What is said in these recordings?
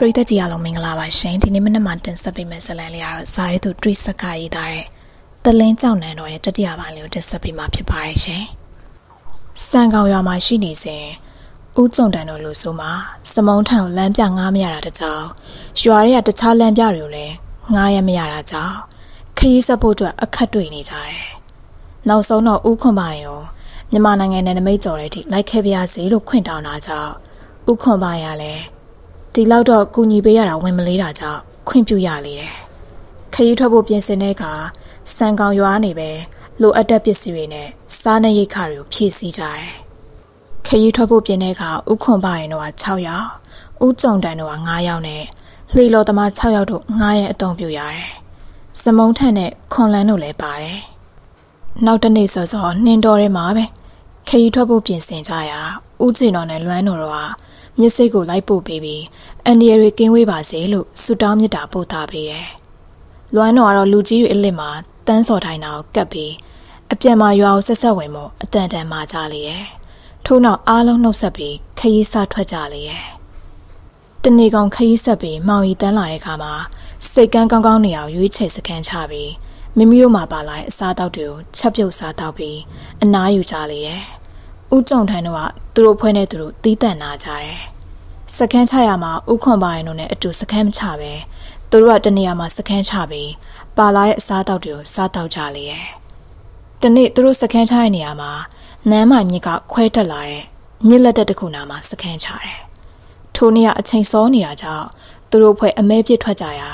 ပရိသတ်ကြီးအားလုံးမင်္ဂလာပါရှင်ဒီနေ့မနက်မှတင်ဆက်ပေးမယ့်ဇာတ်လမ်းလေးကတော့ဇာရဲသူတွိစက်ကရေးသားတဲ့တလင်းကြောင်နန်းတော်ရဲ့တတိယပိုင်းလေးကိုတင်ဆက်ပေးမှာဖြစ်ပါတယ်ရှင်စံကောင်ရွာမှာရှိနေစဉ်ဦးကြုံတန်တို့လူဆိုမှာစမုံထံကိုလမ်းပြငားမရတာတကြောင်ရွာရဲ့တခြားလမ်းပြတွေကိုလည်းငားရမရတာကြောင်ခရီးဆက်ဖို့အတွက်အခက်တွေ့နေကြတယ်နောက်ဆုံးတော့ဦးခွန်ပါရောမြန်မာနိုင်ငံနယ်နိမိတ်ကျော်တဲ့အထိလိုက်ခဲ့ပါရစေလို့ခွင့်တောင်းတာကြောင့်ဥခွန်ပါရလည်း ဒီလောက်တော့ကူညီပေးရတာဝင်မလေးတာကြောင့်ခွင့်ပြုရလေတယ်။ခရီးထွက်ဖို့ပြင်ဆင်တဲ့အခါစံကောင်ရွာနေပဲလိုအပ်တဲ့ပစ္စည်းတွေနဲ့စားနေရိတ်ခါတွေကိုဖြည့်ဆည်းကြတယ်။ခရီးထွက်ဖို့ပြင်တဲ့အခါဥခွန်ပါရင်တော့6ယောက်ဥကြုံတန်တော့9ယောက်နဲ့လှေလော်သမား6ယောက်တို့9ရဲ့အတုံးပြရတယ်။စမုံထက်နဲ့ခွန်လန်းတို့လည်းပါတယ်။နောက်တနေ့စောစောနှင်းတော်ထဲမှာပဲခရီးထွက်ဖို့ပြင်ဆင်ကြရာဦးကျင်တော်နဲ့လွမ်းတော်တို့က မြစ်စိတ်ကိုလိုက်ပို့ပေးပြီးအန်ဒီရီကင်းဝေးပါစေလို့ဆုတောင်းမေတ္တာပို့သပေးတယ်။လွမ်းတော်ကတော့လူကြီးတွေအလစ်မှာတန်းစော်ထိုင်တာကိုကပ်ပြီးအပြန်မှာရွာကိုဆက်ဆက်ဝင်မို့အတန်တန်မာကြလေရဲ့။ထို့နောက်အားလုံးနှုတ်ဆက်ပြီးခရီးစထွက်ကြလေရဲ့။တနေ့ကောင်ခရီးဆက်ပြီးမောင်ရီတန်းလာတဲ့အခါမှာစိတ်ကန်းကောင်းကောင်းနေအောင်ရွေးချယ်စကန်ချပြီးမိမိတို့မှာပါလာတဲ့အစားအသောက်တွေကိုချက်ပြုတ်စားတော့ပြီးအနားယူကြလေရဲ့။ဦးကြုံထန်းတို့ကသူတို့ဖွဲနဲ့သူတို့တီးတန့်နာကြတယ်။ စကန်းချရမှာဥခွန်ပါရင်တို့နဲ့အတူစကန်းမချပဲသူတို့ကတနေရာမှာစကန်းချပြီးပါလာတဲ့အစားအသောက်တွေကိုစားတော့ကြလေရဲ့။တနေ့သူတို့စကန်းချတဲ့နေရာမှာနမ်းမိုင်မြစ်ကခွဲတက်လာတဲ့မြစ်လက်တက်တစ်ခုနာမှာစကန်းချတယ်။ထိုနေ့ကအချိန်စောနေတာကြောင့်သူတို့ဖွဲ့အမဲပြစ်ထွက်ကြရာ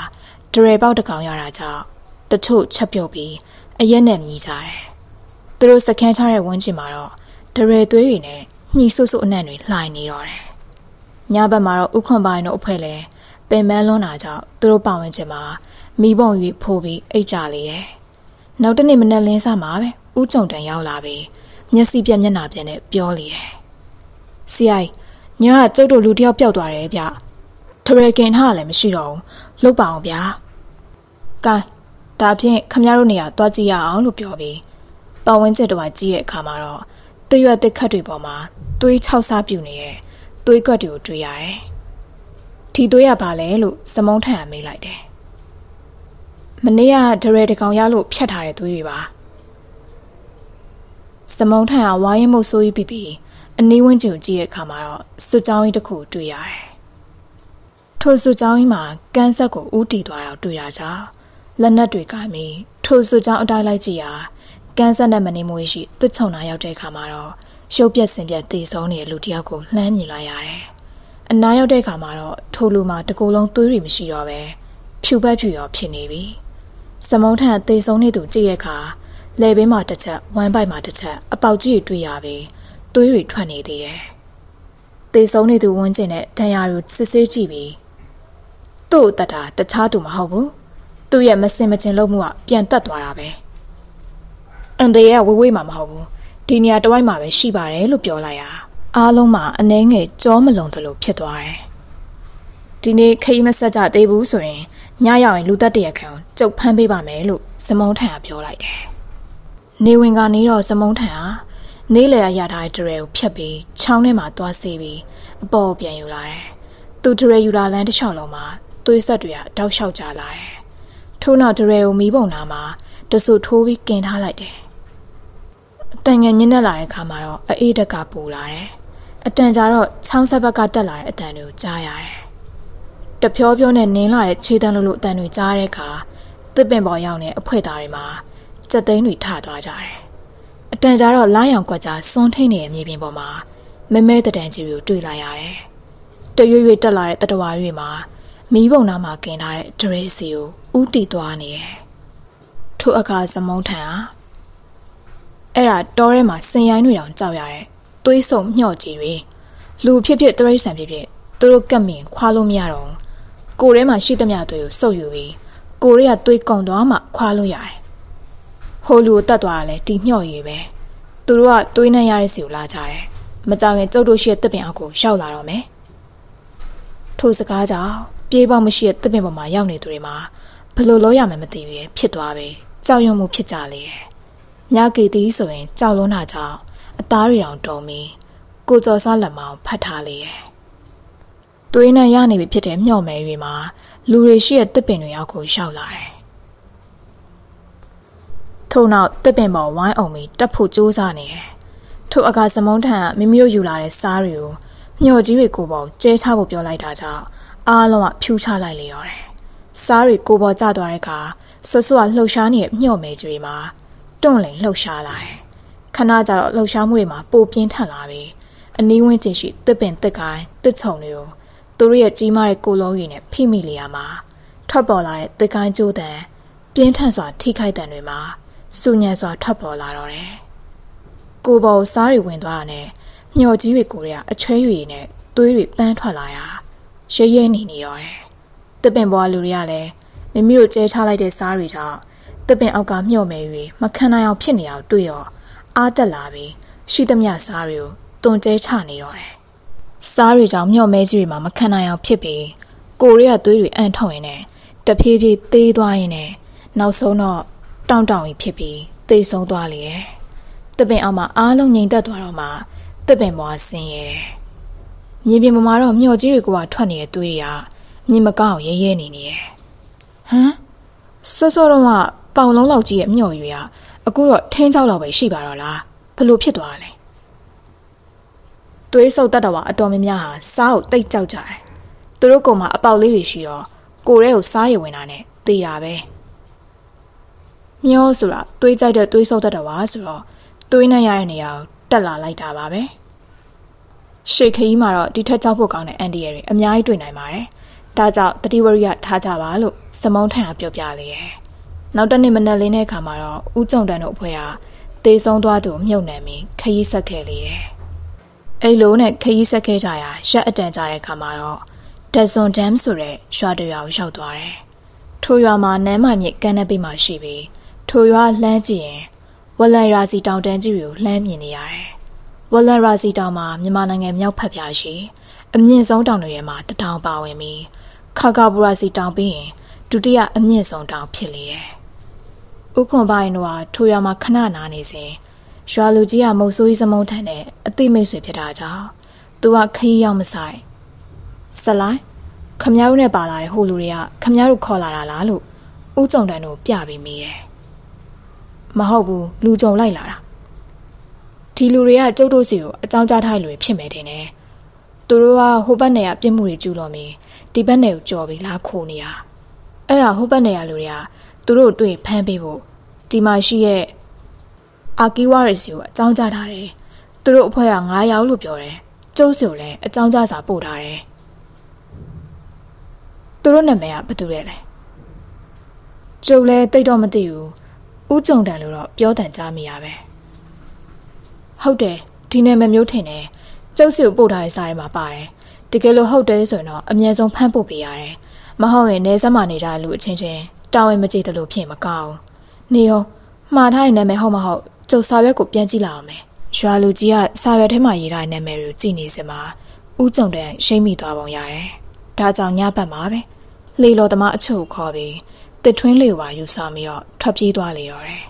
ဒရယ်ပေါက်တကောင်ရတာကြောင့်တချို့ချက်ပြုတ်ပြီးအရက်နဲ့မြည်ကြတယ်။သူတို့စကန်းချတဲ့ဝန်းကျင်မှာတော့ဒရယ်သွေးတွေနဲ့ညှီဆွဆွအနံ့တွေလှိုင်နေတော့တယ်။ ညဘက်မှာတော့ဥခွန်ပိုင်းတို့အဖွဲလဲပင်မန်းလွန်းတာကြောင့်သူတို့ပတ်ဝန်းကျင်မှာမိဘုံ၍ဖိုးပြီးအိတ်ကြလေတယ်။နောက်တနေ့မနက်လင်းစားမှာပဲဥကြုံတန်ရောက်လာပြီးမျက်စိပြက်မျက်နှာပြက်နဲ့ပြောလေတယ်။စီအိုင်ညကကျုပ်တို့လူတယောက်ပျောက်သွားတယ်ဗျ။ထရယ်ကင်ဟာလည်းမရှိတော့ဘူး။လုတ်ပါအောင်ဗျာ။ကဲဒါဖြင့်ခမရတို့နေရာတွားကြည့်ရအောင်လို့ပြောပြီးပတ်ဝန်းကျင်တော့ကြည့်တဲ့အခါမှာတော့တရွက်တစ်ခတ်တွေပေါ်မှာသွေး၆စားပြူနေတဲ့ သွေးကွက်တွေကိုတွေ့ရတယ်။ဒီသွေးရပါလဲလို့စမုံထန်ကမေးလိုက်တယ်။မနေ့ကဒရဲတကောင်ရလို့ဖြတ်ထားတဲ့သွေးတွေပါ။စမုံထန်ကဝိုင်းမုတ်ဆိုးကြီးပြီးပြီးအနီးဝန်းကျင်ကိုကြည့်တဲ့အခါမှာတော့စွကြောင်းကြီးတစ်ခုတွေ့ရတယ်။ထိုစွကြောင်းကြီးမှာကန်းဆက်ကိုဥတီသွားတာတွေ့ရကြ။လက်နက်တွေကမိထိုစွကြောင်းအတိုင်းလိုက်ကြည့်ရာကန်းဆက်နဲ့မနေမွေးရှိသူ့ချုံနာရောက်တဲ့အခါမှာတော့ ရုပ်ပြက်စင်ပြက်တည်ဆုံးနေတဲ့လူတယောက်ကိုလှမ်းမြင်လိုက်ရတယ်။အနားရောက်တဲ့အခါမှာတော့ထိုလူမှာတကူလုံးသွေးတွေမရှိတော့ပဲဖြူပတ်ဖြူရောဖြစ်နေပြီ။စမုံထန်တည်ဆုံးနေသူကြည့်ရခါလေဘေးမှာတစ်ချက်ဝမ်းပိုက်မှာတစ်ချက်အပေါက်ကြီးတွေတွေ့ရပြီးသွေးတွေထွက်နေသေးတယ်။တည်ဆုံးနေသူဝန်းကျင်နဲ့ဒဏ်ရာတွေစစ်ဆေးကြည့်ပြီးသူ့တတ်တာတခြားသူမဟုတ်ဘူး။သူ့ရဲ့မစင်မကျင်လုပ်မှုကပြန်တက်သွားတာပဲ။အန်တရဲ့ဝေးဝေးမှာမဟုတ်ဘူး ဒီနေရာတဝိုက်မှာပဲရှိပါတယ်လို့ပြောလိုက်ရအားလုံးမှာအနှဲငယ်ကြောမလုံသလိုဖြစ်သွားတယ်ဒီနေ့ခိမဆက်ကြသေးဘူးဆိုရင်ညရောက်ရင်လူသက်တရခံကျုပ်ဖမ်းပေးပါမယ်လို့စမုံထန်ကပြောလိုက်တယ်နေဝင်ကနေတော့စမုံထန်ဟာနေလေရရထားတဲ့ဒရဲကိုဖြတ်ပြီးချောင်းထဲမှာသွားဆေးပြီးအပေါ်ပြန်ယူလာတယ်သူဒရဲယူလာလမ်းတစ်လျှောက်လုံးမှာသွေးဆက်တွေကတောက်လျှောက်ကြလာတယ်ထို့နောက်ဒရဲကိုမီးပုံနာမှာတဆူထိုးပြီးကင်ထားလိုက်တယ် တန်ငယ်ညင်းနဲ့လာတဲ့အခါမှာတော့အေးတက်ကပူလာတယ်။အတန်ကြာတော့ချောင်းဆက်ဘက်ကတက်လာတဲ့အတန်တွေကိုကြားရတယ်။တဖြောဖြောနဲ့နင်းလာတဲ့ခြေတန်းလိုလိုအတန်တွေကြားတဲ့အခါတစ်ပင်ပေါ်ရောက်နေအဖွဲသားတွေမှာစက်သိန်းတွေထသွားကြတယ်။အတန်ကြာတော့လာရောင်ကွက်ကြားစွန်းထိန်နေတဲ့မြေပြင်ပေါ်မှာမဲမဲတတန်ကြီးကိုတွေ့လိုက်ရတယ်။တရွေ့ရွေ့တက်လာတဲ့တတဝါတွေမှာမီးပုံနာမှာกินထားတဲ့ဒရဲစီကိုဥတီသွားနေတယ်။ထို့အခါစမုံထန်ဟာ အဲ့ဒါတောထဲမှာစင်ရိုင်းတွေတောင်ကြောက်ရတယ်။သွေးဆုံမျှော့ကြည့်တွေလူဖြစ်ဖြစ်တရိษံဖြစ်ဖြစ်သူတို့ကတ်မင်ခွာလို့မရတော့ကိုယ်ထဲမှာရှိသမျှတွေကိုစုပ်ယူပြီးကိုရဲကသွေးကုန်သွားမှခွာလို့ရတယ်။ဟိုလူကိုတတ်သွားတာလဲတီမျှော့ရည်ပဲ။သူတို့ကသွေးနဲ့ရတဲ့စီကိုလာကြတယ်။မကြောင်ရင်ကျုပ်တို့ရှိတဲ့တစ်ပင်အောက်ကိုရောက်လာတော့မယ်။ထိုစကားကြောင့်ပြေးပေါက်မရှိတဲ့တစ်ပင်ပေါ်မှာရောက်နေသူတွေမှာဘယ်လိုလုပ်ရမှမသိဘူးဖြစ်သွားပြီ။ကြောက်ရွံ့မှုဖြစ်ကြလေတယ် ညကေသည်ဆိုရင်ကြောက်လွန်းတာကြောင့်အသားတွေတောင်တုံပြီးကိုကျော်စောလက်မောင်ဖတ်ထားလေတယ်သွေးနဲ့ရနေပြီဖြစ်တဲ့မျှော့မဲတွေမှာလူတွေရှိတဲ့တစ်ပင်တွေအောက်ကိုရှောက်လာတယ်ထို့နောက်တစ်ပင်ပေါ်ဝိုင်းအောင်ပြီးတက်ဖို့ကြိုးစားနေတယ်ထို့အခါစမုံထန်ကမိမိတို့ယူလာတဲ့စားတွေကိုမျှော်ကြီးတွေကိုပေါ်ကျဲထားဖို့ပြောလိုက်တာကြောင့်အားလုံးကဖြူချလိုက်လေရောတယ်စားတွေကိုပေါ်ကျသွားတဲ့အခါဆွဆွကလှုပ်ရှားနေတဲ့မျှော့မဲကြီးမှာ တွန့်လိန်လှုပ်ရှားလာတယ်ခဏကြာတော့လှုပ်ရှားမှုတွေမှာပိုပြင်းထန်လာပြီးအနီးဝန်းကျင်ရှိတစ်ပင်တစ်ကိုင်းတစ်ချုံတွေကိုသူတို့ရဲ့ကြီးမားတဲ့ကိုလုံးရည်နဲ့ဖိမိလျာမှာထွက်ပေါ်လာတဲ့တစ်ကိုင်းကျိုးတန်ပြင်းထန်စွာထိခိုက်တဲ့တွေမှာစူညံစွာထွက်ပေါ်လာတော့တယ်။ကိုပေါ်စားတွေဝင်သွားတာနဲ့မျော်ကြီးတွေကိုရအချွဲရည်နဲ့သွေးတွေပန်းထွက်လာရာရဲရဲနေနေတော့တယ်။တစ်ပင်ပေါ်လူတွေကလည်းမိမိတို့ကျဲချလိုက်တဲ့စားတွေကြောင့် တစ်ပင်အောက်ကမျော့မယ်၍မခံနိုင်အောင်ဖြစ်နေအောင်တွေ့တော့အားတက်လာပြီးရှိသမျှစားတွေကိုတွန်ကျဲချနေတော့တယ်။စားတွေကြောင့်မျော့မဲကြီးတွေမှာမခံနိုင်အောင်ဖြစ်ပြီးကိုရီးယားသွေးတွေအန်ထုတ်ရင်နဲ့တဖြည်းဖြည်းသေးသွားရင်နဲ့နောက်ဆုံးတော့တောင့်တောင့်ကြီးဖြစ်ပြီးသေဆုံးသွားလေတယ်။တပင်အောင်မှာအားလုံးငြိမ်သက်သွားတော့မှတပင်ဘွားဆင်းရဲတယ်။မြေပြင်ပေါ်မှာတော့မျော့ကြီးတွေကထွက်နေတဲ့သွေးတွေကမြင်မကောင်းရဲရဲနေနေတယ်။ဟမ်စောစောတော့က ပေါင်လုံးလောက်ကြီးရဲ့မျော့ရွေကအခုတော့ထင်းချောက်လောက်ပဲရှိပါတော့လားဘလို့ဖြစ်သွားလဲသွေးဆုပ်တတ်တော်ကအတော်များများဟာစားကိုတိတ်ကြောက်ကြတယ်သူတို့ကောင်မှာအပေါက်လေးတွေရှိတော့ကိုရဲကိုစားရဝင်တာနဲ့သေတာပဲမျောဆိုတာသွေးကြိုက်တဲ့သွေးဆုပ်တတ်တော်ပါဆိုတော့သွေးနဲ့ရတဲ့နေရာကိုတက်လာလိုက်တာပါပဲရှေခကြီးမှာတော့ဒီထက်ကြောက်ဖို့ကောင်းတဲ့အန်ဒီရတွေအများကြီးတွေ့နိုင်ပါတယ်ဒါကြောင့်တတိဝရိယထားကြပါလို့စမုံထန်ကပြောပြလေတယ် နောက်တနေ့မနက်လင်းတဲ့အခါမှာတော့ဦးကြုံတန်းတို့အဖွဲ့ဟာတေဆုံးသွားသူမြုပ်နှံပြီးခရီးဆက်ခဲ့လေတယ်။အဲ့လိုနဲ့ခရီးဆက်ခဲ့ကြရာရက်အတန်ကြတဲ့အခါမှာတော့ဒက်ဆွန်ဒမ်ဆိုတဲ့ရွာတရွာကိုရောက်သွားတယ်။ထိုရွာမှာနမ်းမမြစ်ကမ်းနပိမှာရှိပြီးထိုရွာလှမ်းကြည့်ရင်ဝလန်ရာစီတောင်တန်းကြီးကိုလှမ်းမြင်နေရတယ်။ဝလန်ရာစီတောင်မှာမြန်မာနိုင်ငံမြောက်ဖက်ပြရှိအမြင့်ဆုံးတောင်တွေထဲမှာတတောင်ပါဝင်ပြီးခါကာဘူရာစီတောင်ပြီးရင်ဒုတိယအမြင့်ဆုံးတောင်ဖြစ်လေတယ်။ ဥခွန်ပိုင်းတို့ဟာထိုရွာမှာခဏနာနေစဉ်ရွာလူကြီးကမုတ်ဆိုးကြီးစမုံထန်တဲ့အသိမိတ်ဆွေဖြစ်တာကြောင့်သူကခရီးရောက်မဆိုင်ဆလိုက်ခမ ्या တို့နဲ့ပါလာတဲ့ဟိုလူတွေကခမ ्या တို့ခေါ်လာတာလားလို့ဦးကြုံတန်တို့ပြပြီးမိတယ်မဟုတ်ဘူးလူကြုံလိုက်လာတာဒီလူတွေကကျုပ်တို့စီကိုအကြောင်းကြားထားလူတွေဖြစ်မယ်တင်တယ်သူတို့ကဟိုဘက်နယ်ကပြစ်မှုတွေကျူးလွန်ပြီးဒီဘက်နယ်ကိုကြော်ပြီးလာခိုးနေတာအဲ့ဒါဟိုဘက်နယ်ကလူတွေက သူတို့တွေ့ဖမ်းပေးဖို့ဒီမှာရှိရဲ့အာကီဝါရီစီကိုအကြောင်းကြားထားတယ်သူတို့အဖွဲ့က9ယောက်လို့ပြောတယ်ကျုပ်စီကိုလည်းအကြောင်းကြားစာပို့ထားတယ်သူတို့နာမည်ကဘာတူလဲလဲကျုပ်လည်းတိတ်တော့မသိဘူးဥကြုံတန်လို့တော့ပြောတန်ကြားမိရပဲဟုတ်တယ်ဒီနာမည်မျိုးထင်တယ်ကျုပ်စီကိုပို့ထားတဲ့စာထဲမှာပါတယ်တကယ်လို့ဟုတ်တယ်ဆိုရင်တော့အမြဲဆုံးဖမ်းပို့ပေးရတယ်မဟုတ်ရင်နေဆက်မှနေကြတဲ့လူအချင်းချင်း တာဝန်မကျေတယ်လို့ဖြစ်မကောင်းနေရောမှားထားတဲ့နာမည်ဟုတ်မဟုတ်ကျုပ်စာရွက်ကိုပြန်ကြည့်လာအောင်မယ်ရွာလူကြီးကစာရွက်ထဲမှာရေးထားတဲ့နာမည်တွေကိုကြည့်နေစမှာဥကြုံတဲ့ရှိမိသွားပုံရတယ်ဒါကြောင့်ညဘက်မှာပဲလေလော်သမားအချို့ခေါ်ပြီးတစ်ထွင်းလေးပါယူဆောင်ပြီးတော့ထွက်ပြေးသွားလေတော့တယ်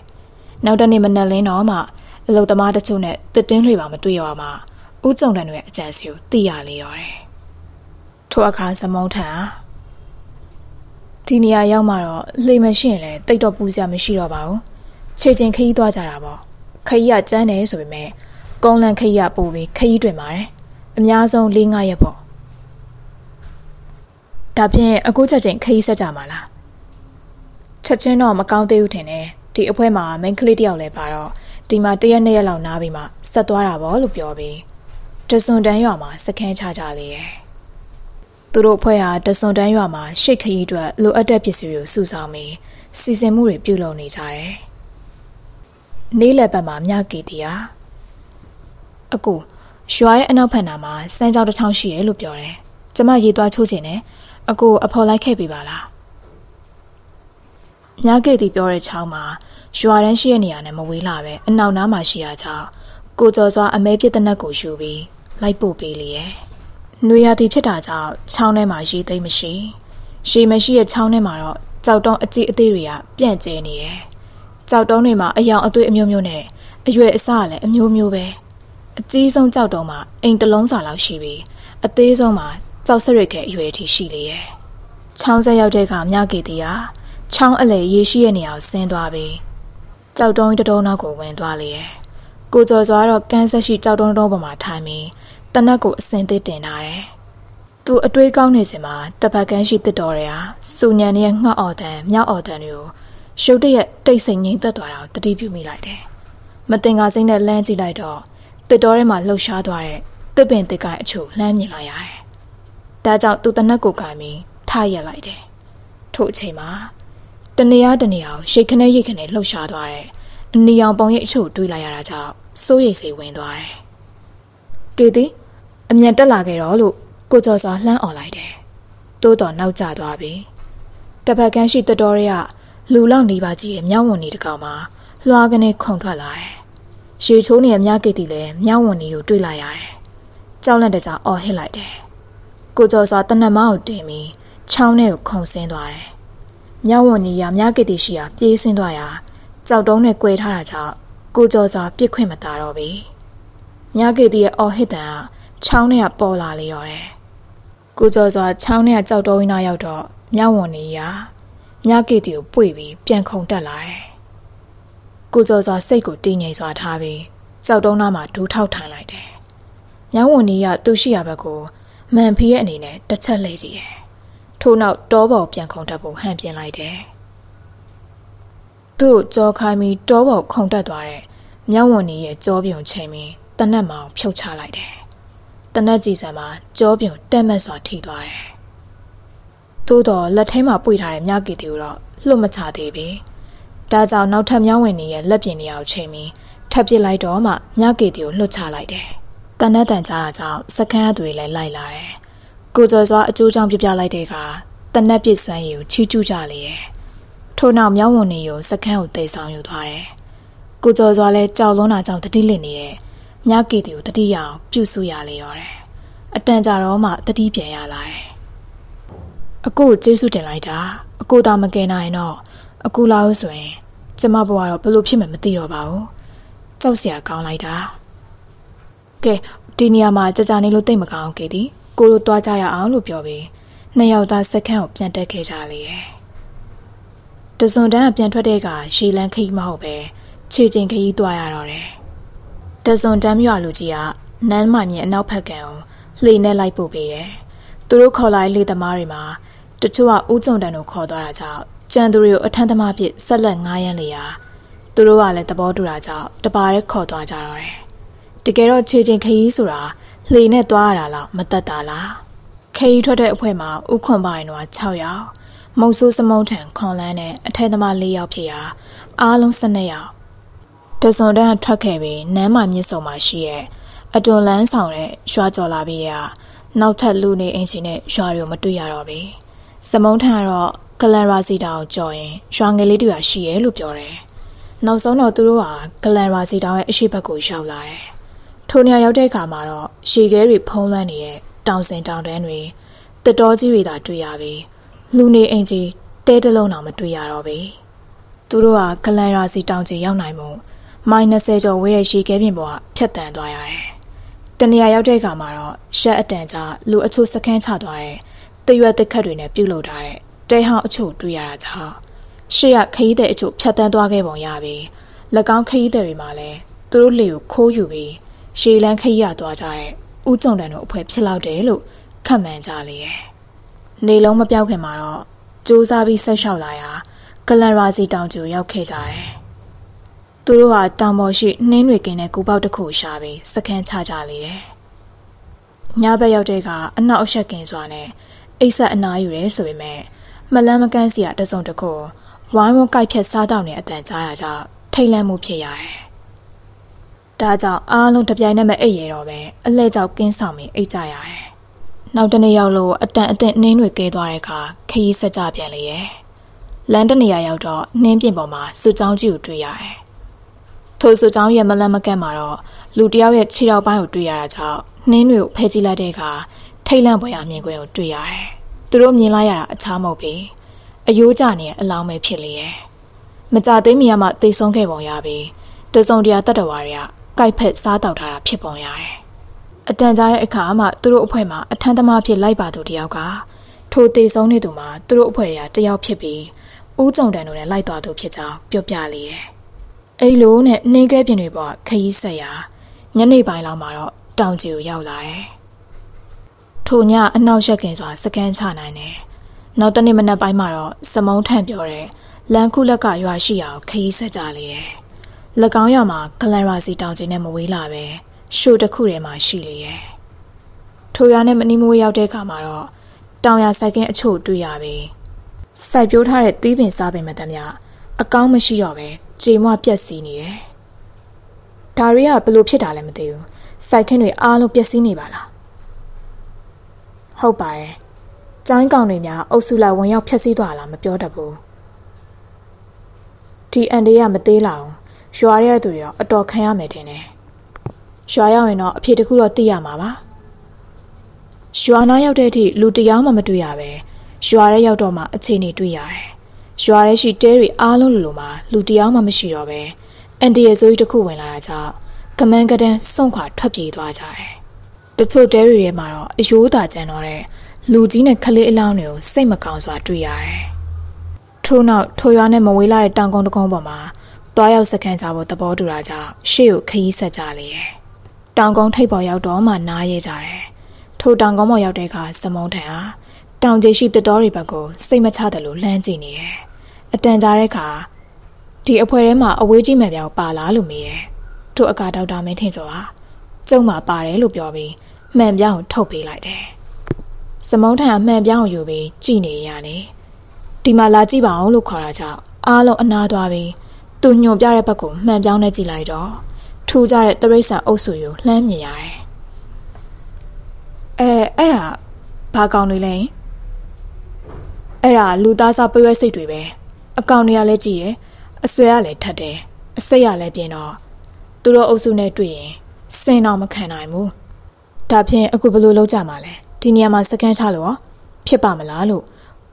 နောက်တနေ့မနက်လင်းတော့မှအလုသမားတချို့နဲ့တစ်တင်းလေးပါမတွေ့ရမှဥကြုံတဲ့တွေအကြံစီကိုသိရလေတော့တယ်ထိုအခါစမုံထန် ဒီနေရာရောက်မှတော့လေမရှိရင်လည်းတိတ်တော့ပူစရာမရှိတော့ပါဘူးခြေချင်းခရီးသွားကြတာပေါ့ခရီးကကျန်းတယ်ဆိုပေမဲ့ကုန်းလန်ခရီးကပို့ပြီးခရီးတွင်ပါတယ်အများဆုံး၄၅ရက်ပေါ့ဒါဖြင့်အခုချက်ချင်းခရီးဆက်ကြမှာလားချက်ချင်းတော့မကောင်းသေးဘူးထင်တယ်ဒီအဖွဲမှာမိန်းကလေးတယောက်လည်းပါတော့ဒီမှာတရက်နှစ်ရက်လောက်နားပြီးမှဆက်သွားတာပေါ့လို့ပြောပြီးတစွန်တန်းရွာမှာစခန်းချကြလေရဲ့ သူတို့အဖွဲ့ဟာတစွန်တန်းရွာမှာရှစ်ခရီးအတွက်လိုအပ်တဲ့ပစ္စည်းတွေကိုစုဆောင်းပြီးစီစဉ်မှုတွေပြုလုပ်နေကြတယ်။နေ့လယ်ဘက်မှာမြကီတီယာအကူရွာရဲ့အနောက်ဖက်နာမှာစမ်းကြောင်းတစ်ချောင်းရှိရဲလို့ပြောတယ်။ကျမရေသွားချိုးချင်တယ်။အကူအဖော်လိုက်ခဲ့ပြီပါလား။မြကီတီပြောတဲ့ချောင်းမှာရွာတန်းရှိတဲ့နေရာနဲ့မဝေးလာပဲအနောက်နားမှာရှိတာကြောင့်ကိုကျော်စွာအမဲပြစ်တဲ့နက်ကိုယူပြီးလိုက်ပို့ပေးလေရဲ့။ နွေရာသီဖြစ်တာကြောင့်ချောင်းထဲမှာရေသိမ်းမရှိရေမရှိရဲ့ချောင်းထဲမှာတော့ကြောက်တုံးအကြည့်အသေးတွေကပြန့်ကျဲနေတယ်ကြောက်တုံးတွေမှာအယောင်အသွေးအမျိုးမျိုးနဲ့အရွယ်အစားလည်းအမျိုးမျိုးပဲအကြီးဆုံးကြောက်တုံးမှာအိမ်တလုံးစာလောက်ရှိပြီးအသေးဆုံးမှာကြောက်စရိတ်ကအရွယ်အထိရှိလေရဲ့။ချောင်းဆက်ရောက်တဲ့ကမြကေတီဟာချောင်းအလေရေရှိရဲ့နေရာကိုဆင်းသွားပြီးကြောက်တုံးတတုံးနောက်ကိုဝင်သွားလေတယ်။ကိုကျော်စွာတော့ကန်းဆက်ရှိကြောက်တုံးတုံးပေါ်မှာထိုင်ပြီး တနက်ကိုအစင်သစ်တင်ထားတယ်။သူအတွေးကောင်းနေစင်မှာတပတ်ကန်းရှိတစ်တော်တွေကစူညံရဲ့ငှက်အော်တန်မြောက်အော်တန်တွေကိုရှုပ်တဲ့တိတ်ဆိတ်ငိမ့်သက်သွားတာကိုတတိပြုမိလိုက်တယ်။မတင်ကားစိမ့်နဲ့လမ်းကြည့်လိုက်တော့တစ်တော်ထဲမှာလှုပ်ရှားသွားတဲ့တစ်ပင်တစ်ကိုင်အချို့လှမ်းမြင်လိုက်ရတယ်။ဒါကြောင့်သူတနက်ကိုကင်ပြီးထားရက်လိုက်တယ်။ထို့အချိန်မှာတနေရတနေအောင်ရှိတ်ခနဲ့ရိတ်ခနဲ့လှုပ်ရှားသွားတဲ့အနီရောင်ပုံရိပ်အချို့တွေးလိုက်ရတာကြောင့်စိုးရိမ်စိတ်ဝင်သွားတယ်။ကေတီ အမြန်တက်လာခဲ့တော့လို့ကိုကျော်စွာလှမ်းអော်လိုက်တယ်။တိုးတော်နောက်ကျသွားပြီ။တပတ်ကန်းရှိတတော်ရကလူလောက်နေပါကြီးရဲ့မြောင်းဝင်နေတကောင်မှာလွှားကနေခုန်ထွက်လာတယ်။ရေချိုးနေရဲ့မြကေတီလည်းမြောင်းဝင်နေကိုတွေးလိုက်ရတယ်။ကြောက်လန့်တဲ့ကြောင်အော်ဟစ်လိုက်တယ်။ကိုကျော်စွာတနက်မောင်းကိုတင်ပြီးချောင်းထဲကိုခုန်ဆင်းသွားတယ်။မြောင်းဝင်နေရမြကေတီရှိရာပြေးဆင်းသွားရာကြောက်တုံးနဲ့꿰ထားတာကြောင့်ကိုကျော်စွာပြစ်ခွင့်မတာတော့ဘူး။မြကေတီရဲ့အော်ဟစ်တန်က ချောင်းထဲကပေါ်လာလေတော့တယ်။ကိုကျော်စွာချောင်းထဲကကြောက်တုံးရင်းနောက်ရောက်တော့မြောင်းဝင်နေရာမြကေတီကိုပွေပြီးပြန်ခုန်တက်လာတယ်။ကိုကျော်စွာစိတ်ကိုတင်းငိမ်စွာထားပြီးကြောက်တုံးသားမှာဒူးထောက်ထိုင်လိုက်တယ်။မြောင်းဝင်ကြီးကသူ့ရှိရဘက်ကိုမန်ဖီရဲ့အနေနဲ့တစ်ချက်လှည့်ကြည့်တယ်။ထို့နောက်တောပေါ်ပြန်ခုန်တက်ဖို့ဟန်ပြင်းလိုက်တယ်။သူ့ကြောခိုင်းပြီးတောပေါ်ခုန်တက်သွားတဲ့မြောင်းဝင်ကြီးရဲ့ကြောပြုံချိန်ပြီးတနက်မောင်ဖြုတ်ချလိုက်တယ်။ တနက်ကြည်စံမှာကြောပြုံတက်မက်စွာထိသွားတယ်။သို့တော့လက်ထဲမှာပွေထားတဲ့မြကီတီကိုတော့လှုပ်မချသေးပြီ။ဒါကြောင့်နောက်ထပ်မြောင်းဝင်နေရဲ့လက်ပြင်နေအောင်ချိန်ပြီးထပ်ပစ်လိုက်တော့မှမြကီတီကိုလှုပ်ချလိုက်တယ်။တနက်တန်ကြတာကြောင့်စကန်းအသွေးလည်းလိုက်လာတယ်။ကိုကျော်စွာအကျိုးကြောင့်ပြပြလိုက်တဲ့ကတနက်ပစ်စွမ်းရည်ကိုချီးကျူးကြလေတယ်။ထို့နောက်မြောင်းဝင်နေကိုစကန်းကိုတိတ်ဆောင်ယူသွားတယ်။ကိုကျော်စွာလည်းကြောက်လွန်းတာကြောင့်တတိလစ်နေတဲ့ မြကီတီကိုတတိရအောင်ပြုစုရလေတော့တယ်။အတန်ကြာတော့မှတတိပြန်ရလာတယ်။အကိုကိုကျေးဇူးတင်လိုက်တာအကိုသာမကယ်နိုင်တော့အကူလာလို့ဆိုရင် ကျမဘဝတော့ဘလို့ဖြစ်မှမသိတော့ပါဘူးကြောက်စရာကောင်းလိုက်တာကဲဒီနေရာမှာကြာကြာနေလို့တိတ်မကောင်းခဲ့သည်ကိုတို့သွားကြရအောင်လို့ပြောပြီးနှစ်ယောက်သားစက္ကန့်ကိုပြန်တက်ခဲ့ကြလေတယ်တစွန်တန်းကပြန်ထွက်တဲ့ကရှီလန်ခီးမဟုတ်ပဲခြေချင်းခီးသွားရတော့တယ် တစွန်တန်းမြွာလူကြီးကနန်းမမြင်အနောက်ဘက်ကန်ကိုလှေနဲ့လိုက်ပို့ပေးတယ်သူတို့ခေါ်လာတဲ့လေသမားတွေမှာတချို့ကဦးကြုံတန်ကိုခေါ်သွားတာကြောင့်ကြံသူတွေကိုအထမ်းသမားဖြစ်ဆက်လက်ငားရမ်းလေရာသူတို့ကလည်းသဘောတူတာကြောင့်တပါးရဲခေါ်သွားကြတော့တယ်တကယ်တော့ခြေချင်းခရီးဆိုတာလှေနဲ့သွားရတာလားမတက်တာလားခရီးထွက်တဲ့အဖွဲမှာဥခွန်ပိုင်တော့6ယောက်မုံဆိုးစမုံထန်ခွန်လန်းနဲ့အထက်သမား4ယောက်ဖြစ်ရာအားလုံး12ယောက် တစွန်တန်းထွက်ခဲ့ပြီးနမ်းမမြစ်ဆုံမှာရှိရဲ့အတွန်လန်းဆောင်တဲ့ရွာကြော်လာပြီးတဲ့နောက်ထပ်လူနေအင်ဂျင်နဲ့ရွာတွေကိုမတွေ့ရတော့ဘူးစမုံထန်ကတော့ကလန်ရာစီတောင်ကြော်ရင်ရွာငယ်လေးတူရရှိရဲလို့ပြောတယ်နောက်ဆုံးတော့သူတို့ကကလန်ရာစီတောင်ရဲ့အရှိဘက်ကိုရောက်လာတယ်ထိုနေရာရောက်တဲ့အခါမှာတော့ရှေခဲတွေဖုံးလွှမ်းနေတဲ့တောင်စင်တောင်တန်းတွေတတော်ကြီးတွေသာတွေ့ရပြီလူနေအင်ဂျီတဲတလုံးတော့မတွေ့ရတော့ဘူးသူတို့ကကလန်ရာစီတောင်ကြီးရောက်နိုင်မှု မိုင်20ကျော်ဝေးတဲ့ရှေခဲပြင်ပေါ်ကဖြတ်တန်းသွားရတယ်တနေရာရောက်တဲ့အခါမှာတော့ရှက်အတန်ကြလူအချို့စခန်းချသွားတဲ့တရွက်တစ်ခတ်တွေနဲ့ပြုတ်လုထားတဲ့တဲဟောင်းအချို့တွေ့ရတာကြောင့်ရှေ့ကခရီးသည်အချို့ဖြတ်တန်းသွားခဲ့ပုံရပြီး၎င်းခရီးသည်တွေမှာလည်းသူတို့လေကိုခိုးယူပြီးရှေလန်းခရီးရသွားကြတဲ့ဥကြုံတန်တို့အဖွဲဖြစ်လောက်တယ်လို့ခန့်မှန်းကြလေတယ်။နေလုံးမပြောက်ခင်မှာတော့စူးစမ်းပြီးဆက်လျှောက်လာရာဂလန်ရာစီတောင်ကျူရောက်ခဲ့ကြတယ်။ သူတို့ဟာတောင်ပေါ်ရှိနှင်းတွေကင်းတဲ့ကူပေါက်တစ်ခုရှာပြီးစခန်းချကြလေတယ်။ညဘက်ရောက်တဲ့ကအနောက်အရှက်ကင်စွာနဲ့အိတ်ဆက်အနားယူရဲဆိုပေမဲ့မလန်းမကန်းစီရတစုံတခုဝိုင်းဝန်းကြိုက်ဖြတ်စားတောက်နေအတန်ကြားတာကြောင့်ထိတ်လန့်မှုဖြစ်ရတယ်။ဒါကြောင့်အားလုံးတပြိုင်နက်မအိပ်ရတော့ပဲအလှဲ့ကြောက်ကင်းဆောင်ပြီးအိတ်ကြရတယ်။နောက်တနေ့ရောက်လို့အတန်အသင့်နှင်းတွေကဲသွားတဲ့အခါခရီးဆက်ကြပြန်လေရဲ့။လမ်းတနေရာရောက်တော့နှင်းပြင်ပေါ်မှာစုချောင်းကြီးကိုတွေ့ရတယ်။ ထိုစုချောင်းရဲ့မလန်းမကန်းမှာတော့လူတယောက်ရဲ့ခြေထောက်ပိုင်းကိုတွေ့ရတာကြောင့်နှင်းတွေကိုဖဲကြည့်လိုက်တဲ့အခါထိတ်လန့်ပွေရမြင်ကွင်းကိုတွေ့ရတယ်။သူတို့မြင်လိုက်ရတာအခြားမဟုတ်ဘူး။အယိုးကျနေတဲ့အလောင်းပဲဖြစ်လေရဲ့။မကြသေးမီရမှတိတ်ဆုံးခဲ့ပုံရပြီးတစုံတရာတတ္တဝါတွေကကြိုက်ဖက်စားတောက်ထားတာဖြစ်ပုံရတယ်။အတန်ကြားတဲ့အခါမှသူတို့အဖွဲ့မှာအထမ်းသမားဖြစ်လိုက်ပါသူတယောက်ကထိုတေဆုံးနေသူမှာသူတို့အဖွဲ့တွေကတယောက်ဖြစ်ပြီးဦးကြုံတန်တို့နဲ့လိုက်သွားသူဖြစ်ကြောင်းပြောပြလေတယ်။ အဲ့လိုနဲ့နှင်းကဲပြင်တွေပေါ်ခရီးဆက်ရာညနေပိုင်းလောက်မှာတော့တောင်ကြီးကိုရောက်လာတယ်။ထိုညအနောက်ရက်ကင်စွာစကန်ချနိုင်တယ်။နောက်တနေ့မနက်ပိုင်းမှာတော့စမုံထန့်ပြောတဲ့လန်ခုလက်ကရွာရှိရာခရီးဆက်ကြလေတယ်။၎င်းရွာမှာကလန်ရာစီတောင်ကြီးနဲ့မဝေးလာပဲရှိုးတစ်ခုထဲမှာရှိလေတယ်။ထိုရွာနဲ့မနီမဝေးရောက်တဲ့အခါမှာတော့တောင်ရစိုက်ကင်းအချို့တွေ့ရပြီ။စိုက်ပျိုးထားတဲ့သီးပင်စားပင်မတမျှအကောင်းမရှိတော့ပဲ ကြေမွပြက်စီးနေတယ်။ဒါတွေကဘလို့ဖြစ်တာလဲမသိဘူး။စိုက်ခင်းတွေအားလုံးပျက်စီးနေပါလား။ဟုတ်ပါတယ်။ကျိုင်းကောင်တွေများအုပ်စုလိုက်ဝင်ရောက်ဖျက်ဆီးသွားလားမပြောတတ်ဘူး။ဒီအန်ဒီကမသေးလာအောင်ရွာရဲသူတွေတော့အတော်ခံရမယ်ထင်တယ်။ရွာရောက်ရင်တော့အဖြစ်တခုတော့သိရမှာပါ။ရွာနာရောက်တဲ့အထိလူတယောက်မှမတွေ့ရပဲရွာရဲရောက်တော့မှအခြေအနေတွေ့ရတယ်။ ရွာရဲရှိတဲတွေအားလုံးလိုလိုမှလူတယောက်မှမရှိတော့ပဲအန်ဒီရဲ့ဆိုးကြီးတစ်ခုဝင်လာတာကြောင့်ကမန်းကတန်းစွန့်ခွာထွက်ပြေးသွားကြတယ်။တချို့တဲတွေထဲမှာတော့အယိုးသာကျန်တော့တဲ့လူကြီးနဲ့ခလေးအလောင်းတွေကိုစိတ်မကောင်းစွာတွေ့ရတယ်။ထို့နောက်ထိုရွာနဲ့မဝေးလာတဲ့တောင်ကုန်းတကုန်းပေါ်မှာတွားရောက်စကန်ကြဖို့သဘောတူတာကြောင့်ရှေ့ကိုခရီးဆက်ကြလေတယ်။တောင်ကုန်းထိပ်ပေါ်ရောက်တော့မှနားရဲကြတယ်။ထိုတောင်ကုန်းပေါ်ရောက်တဲ့အခါစမုံထန်ဟာ တောင်ကြီးရှိတတော်တွေဘက်ကိုစိတ်မချတယ်လို့လှမ်းကြည့်နေတယ်။အတန်ကြားတဲ့အခါဒီအဖွဲထဲမှာအဝေးကြီးမှန်ပြောင်ပါလားလို့မေးတယ်။ထို့အကာဒေါက်တာမင်းထင်ကျော်ဟာကျုံမှာပါတယ်လို့ပြောပြီးမှန်ပြောင်ထုတ်ပေးလိုက်တယ်။စမုံထန်ကမှန်ပြောင်ယူပြီးကြည်နေရတယ်။ဒီမှာလာကြည့်ပါအောင်လို့ခေါ်တာကြောင့်အားလုံးအနာသွားပြီးသူညွန်ပြတဲ့ဘက်ကိုမှန်ပြောင်းနေကြည့်လိုက်တော့ထူကြတဲ့တရိษံအုပ်စုကိုလှမ်းမြင်ရတယ်။အဲအဲ့ဒါဘာကောင်တွေလဲ။ အဲ့ဒါလူသားစားပရွက်စိတ်တွေပဲ။အကောင်တွေကလည်းကြည့်ရယ်အဆွဲကလည်းထတ်တယ်။အစိတ်ကလည်းပြင်းတော့သူတို့အုပ်စုနဲ့တွေ့ရင်စင်တော့မခံနိုင်ဘူး။ဒါဖြင့်အခုဘယ်လိုလုပ်ကြမှာလဲ။ဒီနေရာမှာစကန်ချလို့ဖြစ်ပါမလားလို့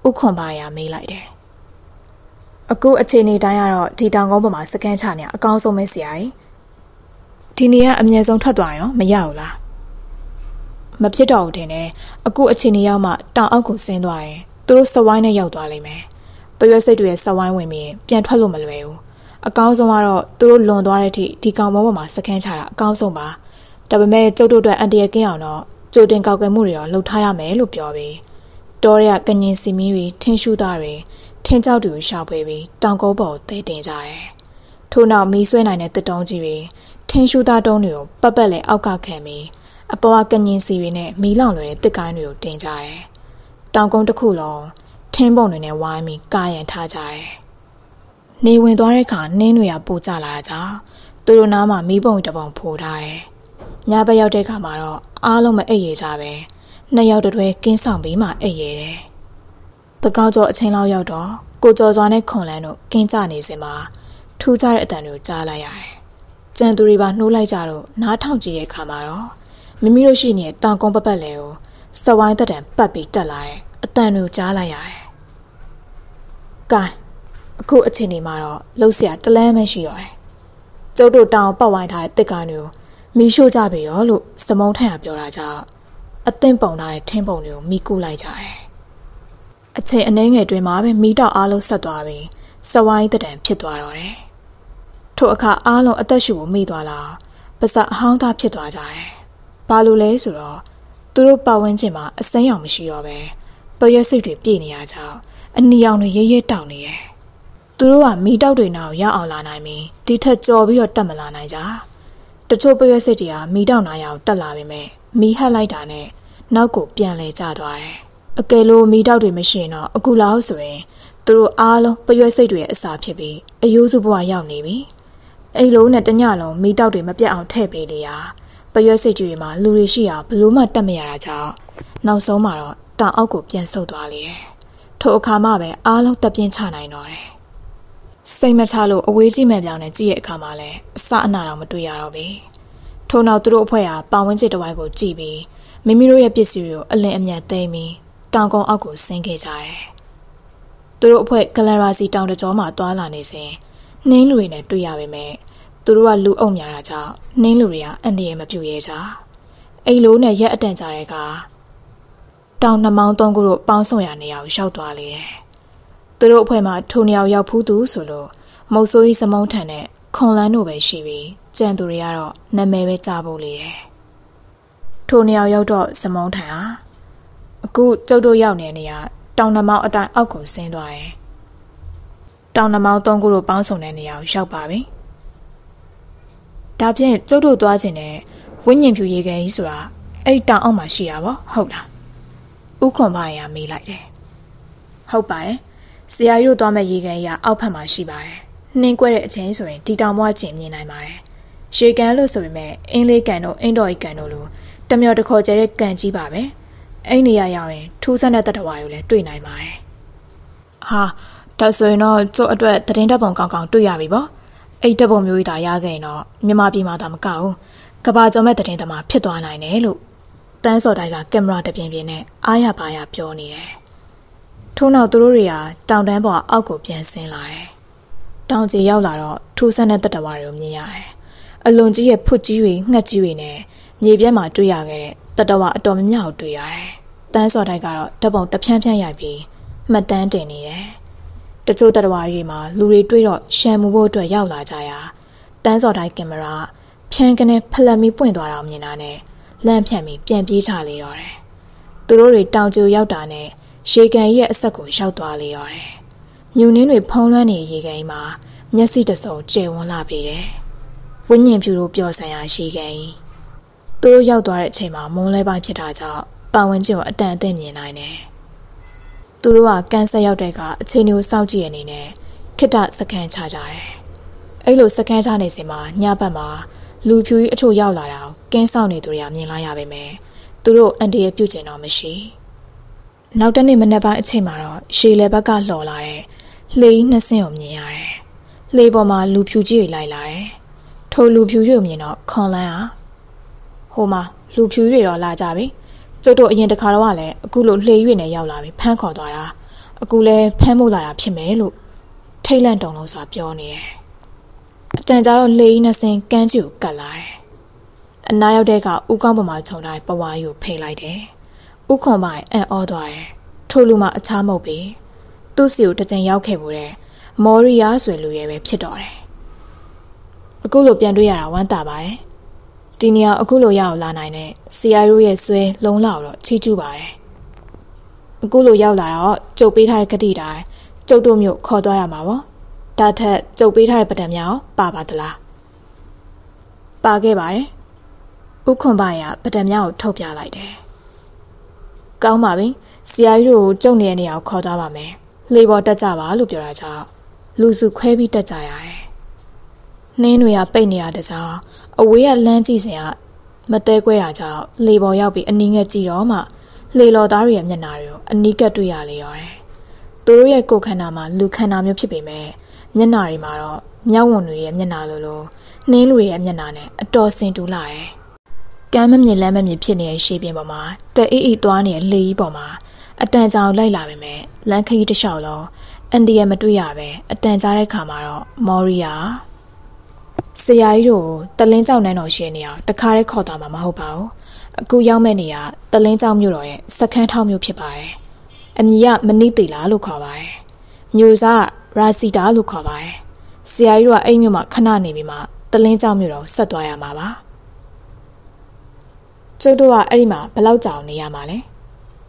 ဥခွန်ပါရမေးလိုက်တယ်။အခုအခြေအနေတိုင်းကတော့ဒီတောင်ကုန်းပေါ်မှာစကန်ချနေအကောင်းဆုံးပဲဆရာကြီးဒီနေရာအမြဲဆုံးထွက်သွားရောမရဘူးလားမဖြစ်တော့ဘူးတင်တယ်အခုအခြေအနေရောက်မှတောင်အောက်ကိုဆင်းသွားရင် သူတို့စဝိုင်းနဲ့ရောက်သွားလိမ့်မယ်ပရွက်စိတ်တွေရဲ့စဝိုင်းဝင်ပြီးပြန်ထွက်လို့မလွယ်ဘူးအကောင်းဆုံးကတော့သူတို့လွန်သွားတဲ့အထိဒီကောင်ပေါ်မှာစကန်ချတာအကောင်းဆုံးပါဒါပေမဲ့ကျုပ်တို့အတွက်အန်တီရကင်းအောင်တော့ကြိုတင်ကောက်ွယ်မှုတွေတော့လုပ်ထားရမယ်လို့ပြောပြီးတောရကငင်စီမီတွေထင်းရှူသားတွေထင်းကြောက်တူရှာဖွေပြီးတောင်ကုန်းပေါ်တဲတင်ကြတယ်။ထို့နောက်မီးဆွဲနိုင်တဲ့တစ်တုံးကြီးတွေထင်းရှူသားတုံးတွေကိုပတ်ပတ်လဲအောက်ကခံပြီးအပေါ်ကကငင်စီတွေနဲ့မီးလောင်လွယ်တဲ့တစ်ကိုင်းတွေကိုတင်ကြတယ်။ တောင်ကုန်းတစ်ခုလုံးထင်းပုံတွေနဲ့ဝိုင်းပြီးကာရန်ထားကြတယ်။နေဝင်သွားတဲ့အခါနင်းတွေကပိုကျလာတာကြောင့်သူတို့နားမှာမီးပုံတပုံဖိုးထားတယ်။ညဘက်ရောက်တဲ့အခါမှာတော့အားလုံးမအိပ်ရကြပဲ။နှစ်ယောက်တည်းကင်းဆောင်ပြီးမှအိပ်ရတယ်။တကောက်ကျော်အချိန်လောက်ရောက်တော့ကိုကျော်စွာနဲ့ခွန်လန်းတို့ကင်းကြနေစင်မှာထူးခြားတဲ့အတန်တွေကိုကြားလိုက်ရတယ်။ကြံသူတွေပါနှိုးလိုက်ကြတော့နားထောင်ကြည့်တဲ့အခါမှာတော့မိမိတို့ရှိနေတဲ့တောင်ကုန်းပပတ်လဲကို စဝိုင်းတတံပတ်ပြီးတက်လာတယ်အတန်တို့ကြားလိုက်ရတယ်ကဲအခုအချိန်ဒီမှာတော့လှုပ်ရှားတလန်းမရှိတော့တယ်ကျုပ်တို့တောင်ပတ်ဝိုင်းထားတဲ့တစ်ကန်တွေကိုမီးရှို့ကြပြီရောလို့စမုံထန်ကပြောတာကြောင့်အသင့်ပုံထားတဲ့ထင်းပုံတွေကိုမီးကူးလိုက်ကြတယ်အချိန်အနည်းငယ်တွင်မှာပဲမီးတောက်အားလုံးဆက်သွားပြီးစဝိုင်းတတံဖြစ်သွားတော့တယ်ထို့အခါအားလုံးအသက်ရှူဖို့မိသွားလာပါစအဟောင်းသားဖြစ်သွားကြတယ်ဘာလို့လဲဆိုတော့ သူတို့ပတ်ဝန်းကျင်မှာအစိမ်းရောင်မရှိတော့ပဲပရွက်စိတ်တွေပြည့်နေရကြောင်းအနီရောင်တွေရဲရဲတောင်နေတယ်။သူတို့ကမီးတောက်တွေနောက်ရောက်အောင်လာနိုင်ပြီးဒီထက်ကြော်ပြီးတော့တက်မလာနိုင်ကြ။တချို့ပရွက်စိတ်တွေကမီးတောက်နာရောက်တက်လာပေမဲ့မီးဟက်လိုက်တာနဲ့နောက်ကိုပြန်လဲကျသွားတယ်။အကယ်လို့မီးတောက်တွေမရှိရင်တော့အခုလောက်ဆိုရင်သူတို့အားလုံးပရွက်စိတ်တွေရဲ့အစာဖြစ်ပြီးအယိုးစုဘဝရောက်နေပြီအိမ်လုံးနဲ့တညလုံးမီးတောက်တွေမပြတ်အောင်ထည့်ပေးလေရာ ပရွက်စိတ်တွေမှာလူတွေရှိအောင်ဘလို့မှတတ်မရတာကြောင့်နောက်ဆုံးမှာတော့တောင်အောက်ကိုပြန်ဆုတ်သွားလေတယ်ထိုအခါမှပဲအားလုံးတပ်ပြင်းချနိုင်တော့တယ်စိတ်မချလို့အဝေးကြီးမဲ့ပြောင်းနဲ့ကြည့်ရဲ့အခါမှာလည်းအစအနာတော့မတွေ့ရတော့ဘူးထို့နောက်သူတို့အဖွဲ့ဟာပါဝင်းကျစ်တစ်ဝိုက်ကိုကြည့်ပြီးမိမိတို့ရဲ့ပစ္စည်းတွေကိုအလင်းအမြတ်သိမ်းပြီးတောင်ကုန်းအောက်ကိုဆင်းခဲ့ကြတယ်။သူတို့အဖွဲ့ဂလရာစီတောင်တကြောမှာတွာလာနေစဉ်နှင်းလူတွေနဲ့တွေ့ရပေမဲ့ သူတို့ကလူအုပ်များတာကြောင့်နှင်းလူတွေကအန္တရာယ်မပြုရဲကြ။အအိမ်လိုနဲ့ရက်အတန်ကြတဲ့ကတောင်နှမောင်းသုံးခုတို့ပေါင်းဆောင်ရနေရာကိုရောက်သွားလေတယ်။သူတို့အဖွဲ့မှာထိုနေရာရောက်ဖူးသူဆိုလို့မုတ်ဆိုးကြီးစမုံထန်နဲ့ခွန်လန်းတို့ပဲရှိပြီးကြံသူတွေကတော့နာမည်ပဲကြားဖို့လေတယ်။ထိုနေရာရောက်တော့စမုံထန်ဟာအခုကျုပ်တို့ရောက်နေတဲ့နေရာတောင်နှမောင်းအတိုင်းအောက်ကိုဆင်းသွားတယ်။တောင်နှမောင်းသုံးခုတို့ပေါင်းဆောင်တဲ့နေရာကိုရောက်ပါပြီ။ ဒါဖြင့်ကျုပ်တို့သွားခြင်းနဲ့ဝိညာဉ်ဖြူရေခဲကြီးဆိုတာအဲ့ဒီတောင်အောက်မှာရှိတာပေါ့ဟုတ်လားဥခွန်ပါရမေးလိုက်တယ်ဟုတ်ပါတယ်ဆရာကြီးတို့သွားမဲ့ရေခဲကြီးကအောက်ဖက်မှာရှိပါတယ်နှင်းကွဲတဲ့အချိန်ဆိုရင်ဒီတောင်ဘွားကျင်မြင်နိုင်ပါတယ်ရေကန်လို့ဆိုပေမဲ့အင်းလေးကန်တို့အင်းတော်ကြီးကန်တို့လိုတမျော်တခေါ်ကျတဲ့ကန်ကြီးပါပဲအဲ့နေရာရောက်ရင်ထူးဆန်းတဲ့တတဝါကိုလည်းတွေ့နိုင်ပါတယ်ဟာဒါဆိုရင်တော့ကျုပ်အတွက်သတင်းတပ်ပုံကောင်းကောင်းတွေ့ရပြီပေါ့ အဲ့တပ်ပုံမျိုးကြီးဒါရခဲ့ရင်တော့မြန်မာပြည်မှာဒါမကောက်ဘူးကဘာကျော်မဲ့တရင်သမားဖြစ်သွားနိုင်တယ်လို့တန်းစော်တိုက်ကကင်မရာတပြင်းပြင်းနဲ့အားရပါရပြောနေတယ်။ထို့နောက်သူတို့တွေကတောင်တန်းပေါ်အောက်ကိုပြန်ဆင်းလာတယ်။တောင်ကြီးရောက်လာတော့ထူးဆန်းတဲ့တတဝါတွေကိုမြင်ရတယ်။အလွန်ကြီးရဲ့ဖွတ်ကြီးတွေငှက်ကြီးတွေနဲ့မြေပြက်မှာတွေ့ရခဲ့တဲ့တတဝါအတော်များများကိုတွေ့ရတယ်။တန်းစော်တိုက်ကတော့တပုံတဖြန်းဖြန်းရိုက်ပြီးမှတ်တမ်းတင်နေတယ်။ တချို့တတဝါတွေမှာလူတွေတွေ့တော့ရှံမှုဖို့အတွက်ရောက်လာကြရာတန်းစော်တိုက်ကင်မရာဖြန်းကနေဖလက်မီပွင့်သွားတာမြင်တာနဲ့လန့်ဖြန့်ပြီးပြန်ပြေးချလေတော့တယ်။သူတို့တွေတောင်ကျူရောက်တာနဲ့ရေကန်ရဲ့အဆက်ကိုရောက်သွားလေတော့တယ်။မြူနင်းတွေဖုံးလွှမ်းနေရေကန်မှာမျက်စိတစုံကျယ်ဝန်းလာပြီတယ်။ဝိညာဉ်ဖြူတို့ပျော်ဆန်ရာရေကန်သူတို့ရောက်သွားတဲ့အချိန်မှာမုန်းလဲပိုင်းဖြစ်တာကြောင့်ပတ်ဝန်းကျင်ကိုအတန်အသင့်မြင်နိုင်တယ်။ သူတို့ကကန်ဆက်ရောက်တဲ့ကအချိန်ကိုစောင့်ကြည့်ရနေနဲ့ခိတ္တစကန်ချကြတယ်။အဲ့လိုစကန်ချနေစင်မှာညဘက်မှာလူဖြူကြီးအချို့ရောက်လာတာကင်းဆောင်နေသူတွေကမြင်လာရပါမယ်။သူတို့အန်တီရဲ့ပြုတ်ကျင်တော့မရှိ။နောက်တနေ့မနက်ပိုင်းအချိန်မှာတော့ရှေလေဘက်ကလှော်လာတဲ့လှေကြီးနှစ်စင်းကိုမြင်ရတယ်။လှေပေါ်မှာလူဖြူကြီးတွေလိုက်လာတယ်။ထိုလူဖြူကြီးကိုမြင်တော့ခွန်လန်းဟာဟိုမှာလူဖြူကြီးတွေတော့လာကြပြီ။ ကျုပ်တို့အရင်တခါတော့ကလည်းအခုလိုလှေရွေနဲ့ရောက်လာပြီဖမ်းခေါ်သွားတာ။အခုလဲဖမ်းမို့လာတာဖြစ်မယ်လို့ထိတ်လန့်တုန်လို့စာပြောနေတယ်။အတန်ကြာတော့လေကြီးနှစ်စင်ကန်းကြီးကိုကတ်လာတယ်။အနားရောက်တဲ့ကဥကောင်းပေါ်မှာခြုံတိုင်းပဝါကြီးကိုဖိလိုက်တယ်။ဥခွန်မိုင်အံ့ဩသွားတယ်။ထို့လူမှအခြားမဟုတ်ပေ။သူ့စီကိုတကြိမ်ရောက်ခဲ့မှုတဲ့မော်ရီယာဆိုလူရဲ့ပဲဖြစ်တော့တယ်။အခုလိုပြန်တွေ့ရတာဝမ်းသာပါတယ်။ ဒီနေရာအခုလိုရအောင်လာနိုင်တဲ့ဆီယာရိုးရဲ့ဆွဲလုံးလောက်တော့ချီးကျူးပါတယ်။အခုလိုရောက်လာတော့ကြုတ်ပေးထားတဲ့ကတိတိုင်းကျုပ်တို့မျိုးခေါ်သွားရမှာပေါ့ဒါထက်ကြုတ်ပေးထားတဲ့ပဒံများပါပါသလားပါခဲ့ပါတယ်ဥခွန်ပါရပဒံများကိုထုတ်ပြလိုက်တယ်ကောင်းပါပြီဆရာကြီးတို့ကြုံနေတဲ့နေရာကိုခေါ်သွားပါမယ်လေပေါ်တက်ကြပါလို့ပြောတာကြောင့်လူစုခွဲပြီးတက်ကြရတယ်နှင်းတွေကပိတ်နေတာတကြောင် အဝေးကလမ်းကြည့်စဉ်ကမတဲခွဲတာကြောင့်လေပေါ်ရောက်ပြီးအနီးငယ်ကြည့်တော့မှလေလော်သားတွေရဲ့မျက်နှာတွေကိုအနီးကပ်တွေ့ရလေတော့တယ်သူတို့ရဲ့ကိုယ်ခန္ဓာမှာလူခန္ဓာမျိုးဖြစ်ပေမဲ့မျက်နှာတွေမှာတော့မြောက်ဝန်တွေရဲ့မျက်နှာလိုလိုနှင်းလူတွေရဲ့မျက်နှာနဲ့အတော်ဆင်တူလာတယ်။ကမ်းမမြင်လမ်းမမြင်ဖြစ်နေတဲ့ရှေးပြင်ပေါ်မှာတအေးအေးသွားနေတဲ့လေကြီးပေါ်မှာအတန်ကြောင်လိုက်လာပေမဲ့လမ်းခရီးတစ်လျှောက်လုံးအန်ဒီယမတွေ့ရပဲအတန်ကြားတဲ့ခါမှာတော့မော်ရီယာ ဆရာကြီးတို့တလင်းကြောင်နန်းတော်ရှင်းနေအောင်တခါတည်းခေါ်သွားမှာမဟုတ်ပါဘူး။အခုရောက်မဲ့နေရတလင်းကြောင်မြို့တော်ရဲ့စခန်းထောက်မြို့ဖြစ်ပါတယ်။အမည်ကမနိတေလာလို့ခေါ်ပါတယ်။မျိုးစားရာစီတာလို့ခေါ်ပါတယ်။ဆရာကြီးတို့ကအိမ်မြို့မှာခဏနေပြီးမှတလင်းကြောင်မြို့တော်ဆက်သွားရမှာပါ။ကျုပ်တို့ကအဲ့ဒီမှာဘယ်လောက်ကြာအောင်နေရမှာလဲ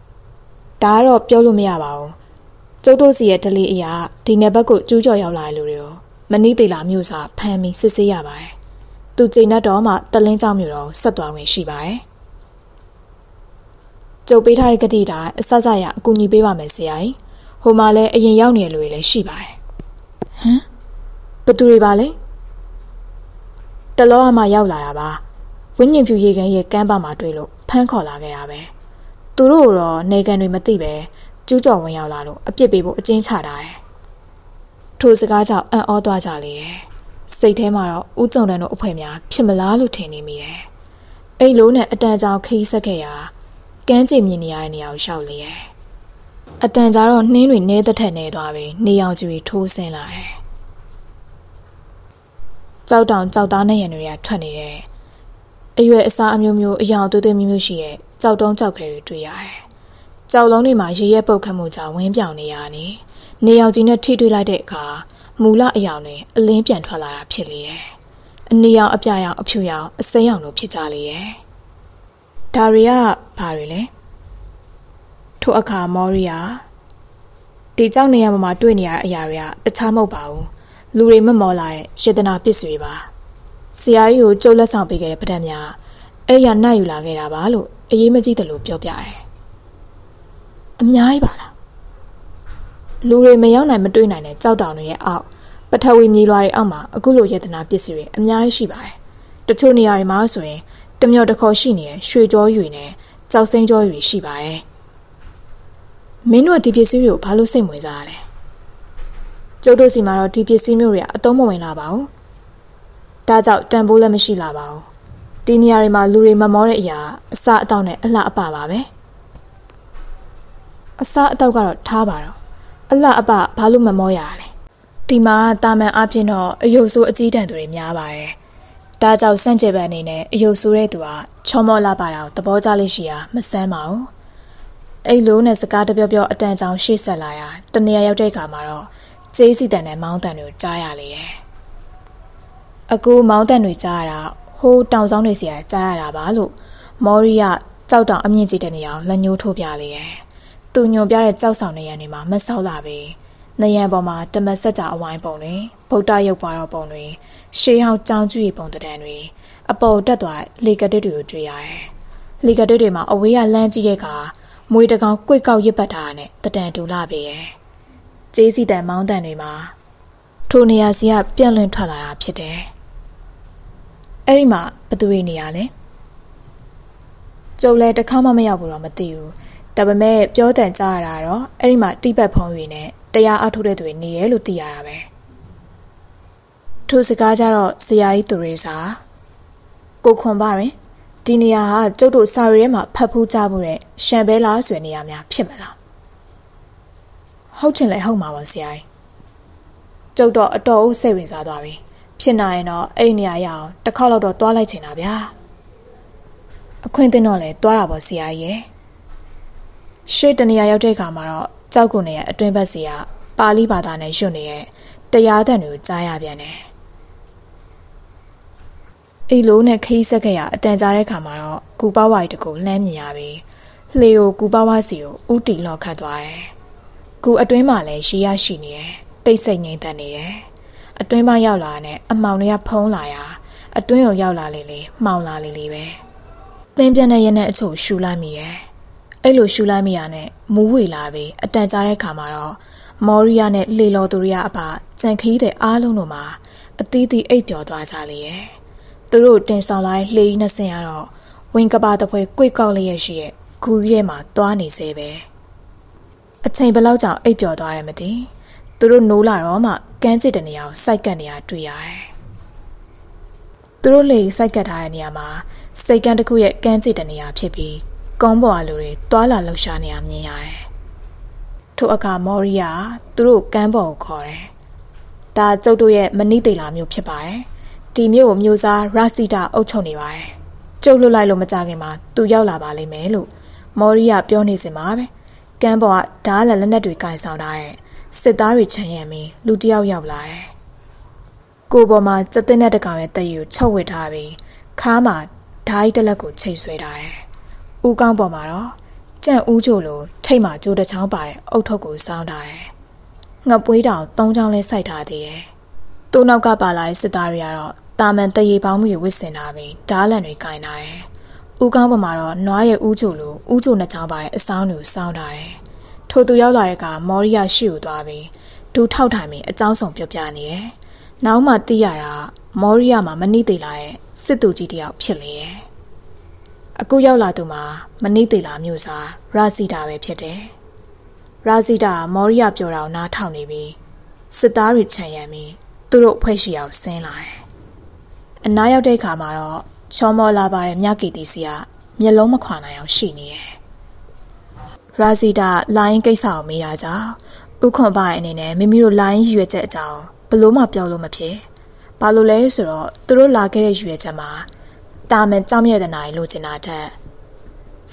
။ဒါကတော့ပြောလို့မရပါဘူး။ကျုပ်တို့စီရဲ့ဒလီအရာဒီနယ်ဘက်ကိုကျူးကျော်ရောက်လာတဲ့လူတွေကို မနီးသေးလာမြို့စာဖမ်းပြီးစစ်ဆေးရပါတယ်။သူချိန်နဲ့တော့မှတလင်းကြောင်မြို့တော်ဆက်သွားဝင်ရှိပါတယ်။ကျုပ်ပေးထားတဲ့ကတိတိုင်းအဆဆရအကူအညီပေးပါမယ်ဆရာကြီး။ဟိုမှာလည်းအရင်ရောက်နေတဲ့လူတွေလည်းရှိပါတယ်ဟမ်ဘသူတွေပါလဲတလောအမှရောက်လာတာပါဝင်းညင်ဖြူရေကန်ရဲ့ကမ်းပါမှာတွေ့လို့ဖမ်းခေါ်လာခဲ့တာပဲသူတို့တော့နေကန်တွေမသိပဲကျူးကျော်ဝင်ရောက်လာလို့အပြစ်ပေးဖို့အကျဉ်းချတာတယ် ထိုစကားကြောင့်အံ့ဩသွားကြလေတယ်စိတ်ထဲမှာတော့ဥကြုံတန်တို့အဖွဲများဖြစ်မလားလို့ထင်နေမိတယ်အိတ်လုံးနဲ့အတန်ကြောင်ခီးဆက်ခဲ့ရာကမ်းခြေမြင်နေရတဲ့နေရာကိုရှောက်လေတယ်အတန်ကြာတော့နှင်းတွေနဲသက်ထက်နေသွားပြီနေအောင်ကြီးထိုးဆင်းလာတယ်။ကြောက်တောင်ကြောက်သားနဲ့ရံတွေကထွက်နေတယ်။အအရွယ်အစားအမျိုးမျိုးအယောင်သွေးသွေးမျိုးမျိုးရှိတဲ့ကြောက်တုံးကြောက်ခဲတွေတွေ့ရတယ်။ကြောက်လုံးတွေမှာရေရဲပုတ်ခတ်မှုကြောင့်ဝင်းပြောင်နေရနေ။ နေအောင်ကြီးနဲ့ထိတွေ့လိုက်တဲ့အခါမူလအယောင်တွေအလင်းပြန်ထွက်လာတာဖြစ်လေတယ်။အနီရောင်အပြရောင်အဖြူရောင်အစိမ်းရောင်တို့ဖြစ်ကြလေတယ်။ဒါတွေကဘာတွေလဲ။ထို့အခါမော်ရီယာဒီကြောက်နေရမှာတွေ့နေရတဲ့အရာတွေကတခြားမဟုတ်ပါဘူး။လူတွေမမော်လာတဲ့ရှေတနာပစ္စည်းတွေပါ။ဆရာကြီးကိုကြုတ်လက်ဆောင်ပေးခဲ့တဲ့ပဒံများအဲ့ရနိုင်ယူလာခဲ့တာပါလို့အရေးမကြီးတယ်လို့ပြောပြတယ်အများကြီးပါလား လူတွေမရောက်နိုင်မတွေ့နိုင်တဲ့ကြောက်တောင်တွေရဲ့အောက်ပထဝီမြေလွှာတွေအောက်မှာအခုလိုယတနာပစ္စည်းတွေအများကြီးရှိပါတယ်တချို့နေရာတွေမှာဆိုရင်တမျောတခေါ်ရှိနေတဲ့ရွှေကြောရွေနဲ့ကြောက်စိမ်းကြောရွေရှိပါတယ်မင်းတို့ဒီပစ္စည်းတွေကိုဘာလို့စိတ်ဝင်စားရလဲကျုပ်တို့စီမှာတော့ဒီပစ္စည်းမျိုးတွေကအသုံးမဝင်လာပါဘူးဒါကြောင့်တန်ဖိုးလည်းမရှိလာပါဘူးဒီနေရာတွေမှာလူတွေမမောတဲ့အရာအစအတော့နဲ့အလှအပပါပဲအစအတော့ကတော့ထားပါတော့ အလှအပဘာလို့မမောရလဲဒီမှာတာမန်အဖြစ်တော့အယုတ်ဆိုးအကြီးတန်းသူတွေများပါတယ်ဒါကြောင့်စန့်ကျက်ပန်အနေနဲ့အယုတ်ဆိုးတဲ့သူကချောမောလာပါတာကိုသဘောကျလိမ့်ရှိရာမဆန်းပါဘူးအဲ့လိုနဲ့စကားတပြောပြောအတန်ကြောင်ရှေ့ဆက်လာရာတနေရာရောက်တဲ့အခါမှာတော့ကျေးစီတန်နဲ့မောင်းတန်တွေကိုကြားရလေတယ်အကူမောင်းတန်တွေကြားရတာဟိုးတောင်ဆောင်တွေစီကကြားရတာပါလို့မော်ရီယာကြောက်တောင်အမြင့်ကြီးတဲ့နေရာလက်ညှိုးထိုးပြလေတယ်။ သူညွန်ပြတဲ့ကြောက်ဆောင်နေရနေမှာမဆောက်လာပဲ။နေရန်ပေါ်မှာတမက်ဆက်ကြအဝိုင်းပုံတွေဗုဒ္ဓရုပ်ပွားတော်ပုံတွေရှေးဟောင်းကြောင်ကျွေပုံတံတွေအပေါ်တက်သွားလေကတစ်တွေကိုတွေ့ရတယ်။လေကတစ်တွေမှာအဝေးကလမ်းကြည့်ရဲ့ကမွေတကောင်ကွိတ်ကောက်ရစ်ပတ်တာနဲ့တံတူလာပြီရဲ့။ကျေးစီတန်မောင်းတန်တွေမှာထိုနေရာစီကပြန့်လွင့်ထွက်လာတာဖြစ်တယ်။အဲ့ဒီမှာဘသူတွေနေရလဲကျုပ်လည်းတစ်ခါမှမရောက်ဘူးတော့မသိဘူး ဒါပေမဲ့ပြောတန်ကြားရတာတော့အဲ့ဒီမှာတိပတ်ဖုံးတွေနဲ့တရားအထုတ်တဲ့သူတွေနေရဲလို့သိရတာပဲထိုစကားကြတော့ဆရာကြီးသူရေစာကိုခွန်ပါရင်ဒီနေရာဟာကျုပ်တို့စာရီထဲမှာဖတ်ဖူးကြဖို့တဲ့ရှမ်ဘဲလာဆွေနေရာများဖြစ်မလားဟုတ်ချင်လဲဟုတ်မှာပါဆရာကြီးကျုပ်တော့အတော်အစိတ်ဝင်စားသွားပြီဖြစ်နိုင်ရင်တော့အဲ့နေရာရအောင်တစ်ခေါက်တော့တွားလိုက်ချင်တာဗျာအခွင့်အသင့်တော့လဲတွားတာပေါ့ဆရာကြီးရဲ့ ရှေ့တနေရာရောက်တဲ့အခါမှာတော့ကြောက်ကုန်ရဲ့အတွင်းဘက်စီကပါဠိဘာသာနဲ့ရွတ်နေတဲ့တရားသံတွေကိုကြားရပြန်တယ်အိလိုးနဲ့ခီးဆက်ခဲ့ရအတန်ကြားတဲ့ခါမှာတော့ကူပဝါရီတကူလှမ်းမြင်ရပြီလှေကိုကူပဝါစီကိုဥတီလော့ခတ်သွားတယ်ကူအတွင်းမှာလည်းရှီးရရှိနေတယ်တိတ်ဆိတ်ငြိမ်သက်နေတယ်အတွင်းပိုင်းရောက်လာနဲ့အမောင်တွေကဖုံးလာရာအတွင်းကိုရောက်လာလေလေမှောင်လာလေလေပဲသင်ပြန်တဲ့ရနဲ့အချို့ရှူလိုက်မိတယ် အဲ့လိုရှူလိုက်မိရနဲ့မူးဝေလာပြီးအတန်ကြားတဲ့ခါမှာတော့မော်ရီယာနဲ့လေလော်သူရီယာအဖကြံခီးတဲ့အားလုံးတို့မှာအသီးသီးအိပ်ပျော်သွားကြလေရဲ့သူတို့တင်ဆောင်လာလှေကြီးနှစ်ဆင်ရတော့ဝင်ကပါတပွဲကွိတ်ကောက်လျက်ရှိရဲ့ဂူကြီးထဲမှာသွားနေစေပဲအချိန်ဘယ်လောက်ကြောင်အိပ်ပျော်သွားတယ်မသိဘူးသူတို့နိုးလာတော့မှကန်းကျစ်တဲ့နေရာကိုစိုက်ကတ်နေရတွေ့ရတယ်။သူတို့လေစိုက်ကတ်ထားတဲ့နေရာမှာစိတ်ကန်းတစ်ခုရဲ့ကန်းကျစ်တဲ့နေရာဖြစ်ပြီး ကုန်းပေါ်အလူတွေတွာလာလှုပ်ရှားနေရမြင်ရတယ်။ထို့အခါမော်ရီယာသူတို့ကန်းပေါ်ကိုခေါ်တယ်။ဒါကျုပ်တို့ရဲ့မနိသေလာမျိုးဖြစ်ပါတယ်။ဒီမျိုးကိုမျိုးစားရာစီတာအုပ်ချုပ်နေပါတယ်။ကျုပ်လွတ်လိုက်လို့မကြခင်မှာသူရောက်လာပါလိမ့်မယ်လို့မော်ရီယာပြောနေစင်ပါပဲ။ကန်းပေါ်ကဓားလက်လက်နက်တွေကင်ဆောင်ထားတဲ့စစ်သားတွေချန်ရံပြီးလူတယောက်ရောက်လာတယ်။ကိုပေါ်မှာစက်တဲ့နဲ့တကောင်ရဲ့တက်ယူချုပ်ဝစ်ထားပြီးခါမှာဓာတ်တလက်ကိုချိတ်ဆွဲထားတယ်။ ဦးကောင်းပေါ်မှာတော့ကြန့်ဦးချိုလိုထိတ်မှကြိုးတစ်ချောင်းပါတဲ့အုတ်ထုပ်ကိုစောင်းထားတယ်။ငပွေးတောင်သုံးချောင်းလဲစိုက်ထားသေးတယ်။သူ့နောက်ကပါလာတဲ့စစ်သားတွေကတော့တာမန်တရေပေါင်းမှုတွေဝစ်စင်ထားပြီးဓားလန်တွေကင်ထားတယ်။ဦးကောင်းပေါ်မှာတော့နွားရဲ့ဦးချိုလိုဦးချိုနှစ်ချောင်းပါတဲ့အဆောင်တွေကိုစောင်းထားတယ်ထိုသူရောက်လာတဲ့ကမော်ရီယာရှိကိုသွားပြီးဒူထောက်ထိုင်ပြီးအကြောင်းဆောင်ပြောပြနေတယ်။နောက်မှသိရတာမော်ရီယာမှာမနိသေးလာရဲ့စစ်သူကြီးတယောက်ဖြစ်လေတယ်။ အခုရောက်လာသူမှာမနိသေးလာမျိုးစားရာစီတာပဲဖြစ်တယ်။ရာစီတာမော်ရီယာပြောတာကိုနားထောင်နေပြီးစစ်သားတွေခြံရံပြီးသူတို့အဖွဲ့ရှိအောင်ဆင်းလာတယ်။အနားရောက်တဲ့အခါမှာတော့ချောမောလာပါတဲ့မြကီတီစီကမျက်လုံးမခွာနိုင်အောင်ရှိနေတယ်ရာဇီတာလိုင်းကိစ္စကိုမေးတာကြောင့်ဥခွန်ပိုင်အနေနဲ့မိမိတို့လိုင်းရွေချက်အကြောင်းဘလို့မှပြောလို့မဖြစ်ဘာလို့လဲဆိုတော့သူတို့လာခဲ့တဲ့ရွေချက်မှာ တာမန်ကြောင်းမြဲတဲ့နိုင်လိုချင်တာတဲ့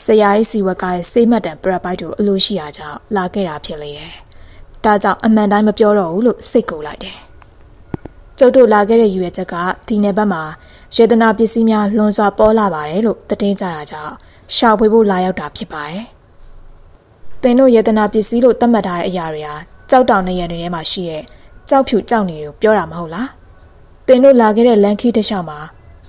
ဆရာကြီးစီဝက်ကရဲ့စေးမှတ်တံပရက်ပိုက်တို့အလိုရှိရာကြောင့်လာခဲ့တာဖြစ်လေတယ်။ဒါကြောင့်အမှန်တိုင်းမပြောတော့ဘူးလို့စိတ်ကူလိုက်တယ်။ကျုပ်တို့လာခဲ့တဲ့ယူရချက်ကဒီနယ်ဘက်မှာယေဒနာပစ္စည်းများလွန်စွာပေါ်လာပါတယ်လို့တည်င်းကြတာကြောင့်ရှောက်ဖွေးဖို့လာရောက်တာဖြစ်ပါတယ်။သင်တို့ယေဒနာပစ္စည်းလို့သတ်မှတ်ထားတဲ့အရာတွေဟာကြောက်တောင်နေရတွေထဲမှာရှိတဲ့ကြောက်ဖြူကြောက်နေကိုပြောတာမဟုတ်လား။သင်တို့လာခဲ့တဲ့လန်ခီတစ်လျှောက်မှာ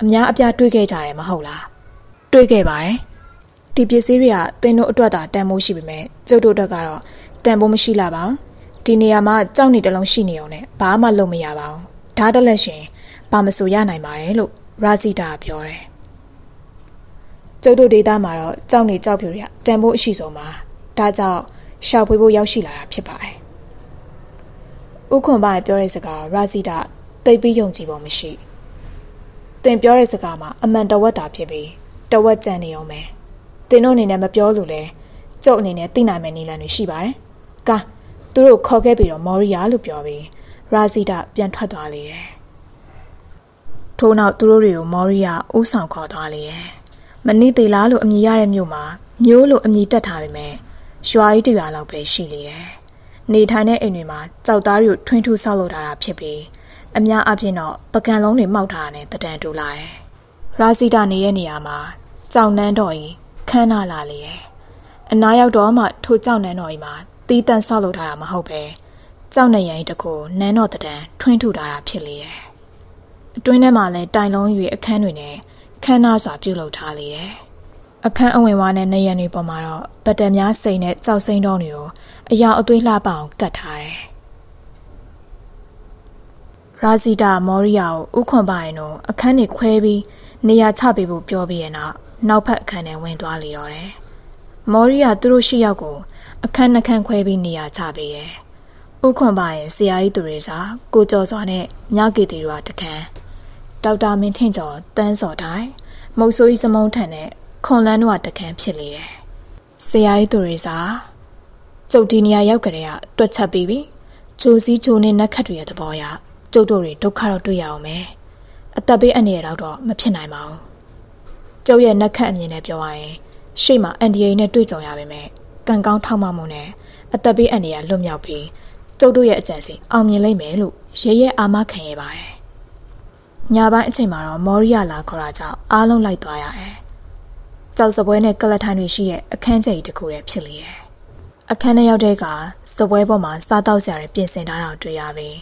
အများအပြားတွေ့ခဲ့ကြတယ်မဟုတ်လား။တွေ့ခဲ့ပါတယ်။ဒီပစ္စည်းတွေကသင်တို့အတွက်သာတန်ဖိုးရှိပေမဲ့ကျုပ်တို့အတွက်ကတော့တန်ဖိုးမရှိလာပါဘူး။ဒီနေရာမှာကြောက်နေတလုံးရှိနေအောင်နဲ့ဘာမှလုပ်မရပါဘူး။ဒါတက်လက်ရှင်ဘာမဆိုရနိုင်ပါတယ်လို့ရာဇီတာပြောတယ်။ကျုပ်တို့ဒေသမှာတော့ကြောက်နေကြောက်ဖြူတွေကတန်ဖိုးအရှိဆုံးပါ။ဒါကြောင့်ရှောက်ဖွေးဖို့ရောက်ရှိလာတာဖြစ်ပါတယ်။ဥခွန်ပါပြောတဲ့စကားရာဇီတာသိပြီးယုံကြည်ဖို့မရှိ။ သင်ပြောတဲ့စကားမှာအမှန်တဝက်တာဖြစ်ပြီးတဝက်ကြံနေအောင်မယ်။သင်တို့အနေနဲ့မပြောလို့လဲကျုပ်အနေနဲ့သိနိုင်မယ့်နည်းလမ်းတွေရှိပါတယ်။ကာသူတို့ခေါ်ခဲ့ပြီးတော့မော်ရီယာလို့ပြောပြီးရာဇီတာပြန်ထွက်သွားလေတယ်။ထို့နောက်သူတို့တွေကိုမော်ရီယာဥဆောင်ခေါ်သွားလေတယ်။မနစ်သေးလားလို့အမည်ရတဲ့မြို့မှာမျိုးလို့အမည်တက်ထားပေမဲ့ရွာကြီးတရွာလောက်ပဲရှိလေတယ်။နေထိုင်တဲ့အိမ်တွေမှာကြောက်သားတွေကိုထွင်းထူးဆောက်လုပ်ထားတာဖြစ်ပြီး အများအပြားတော့ပကံလုံးတွေမှောက်ထားတာနဲ့တံတတူလာတယ်။ရာစီတာနေတဲ့နေရာမှာကြောင်နှန်းတော်ကြီးခန်းနာလာလေတယ်။အနားရောက်တော့မှထိုကြောင်နှန်းတော်ကြီးမှာတီးတန့်ဆောက်လုပ်ထားတာမဟုတ်ပဲကြောက်နေရင်တကူနန်းတော်တံထွင်းထူထားတာဖြစ်လေတယ်။အတွင်းထဲမှာလည်းတိုင်လုံးရွေအခန်းတွေနဲ့ခန်းနာစွာပြုလုပ်ထားလေတယ်။အခန်းအဝင်ဝါနဲ့နေရံတွေပေါ်မှာတော့ဗတ်တံများစိန်နဲ့ကြောက်စိမ့်တော်တွေကိုအယောင်အသွေးလှပအောင်ကတ်ထားတယ်။ ရာဇီတာမော်ရီယာကိုဥခွန်ပိုင်တို့အခန်းတွေခွဲပြီးနေရာချပေးဖို့ပြောပြီးရင်တော့နောက်ဖက်အခန်းထဲဝင်သွားလေတော့တယ်။မော်ရီယာသူတို့ရှိရောက်ကိုအခန်းနှခန်းခွဲပြီးနေရာချပေးတယ်။ဥခွန်ပိုင်ဆရာကြီးသူတွေစာကိုကျော်စွာနဲ့မြကေတီတို့ကတခန်းဒေါက်တာမင်းထင်ကျော်တန်းစော်တိုင်းမုတ်ဆိုးကြီးစမုံထန်နဲ့ခွန်လန်းတို့ကတခန်းဖြစ်လေတယ်။ဆရာကြီးသူတွေစာကျုပ်ဒီနေရာရောက်ကြတဲ့ကတွက်ချက်ပြီးပြီ။ဂျိုစီဂျိုနဲ့နက်ခတ်တွေရဲ့သဘောအရ ကျုပ်တို့တွေဒုက္ခတော့တွေ့ရအောင်မယ်အသက်ဘေးအန္တရာယ်တော့မဖြစ်နိုင်ပါဘူးကျုပ်ရဲ့နှက်ခတ်အမြင်နဲ့ပြောရရင်ရှေ့မှာအန်ဒီယေနဲ့တွေ့ကြုံရပါမယ်ကံကောင်းထောက်မှမှုနဲ့အသက်ဘေးအန္တရာယ်လွတ်မြောက်ပြီးကျုပ်တို့ရဲ့အကြံစီအောင်မြင်လိမ့်မယ်လို့ရဲရဲအာမခံရပါတယ်ညပိုင်းအချိန်မှာတော့မော်ရီယာလာခေါ်တာကြောင့်အားလုံးလိုက်သွားရတယ်ကြောက်စပွဲနဲ့ကလတ်ထိုင်းတွေရှိတဲ့အခန်းကျယ်ကြီးတစ်ခုတည်းဖြစ်လေတယ်အခန်းထဲရောက်တဲ့ကစပွဲပေါ်မှာစားတောက်စရာတွေပြင်ဆင်ထားတာတွေ့ရပြီး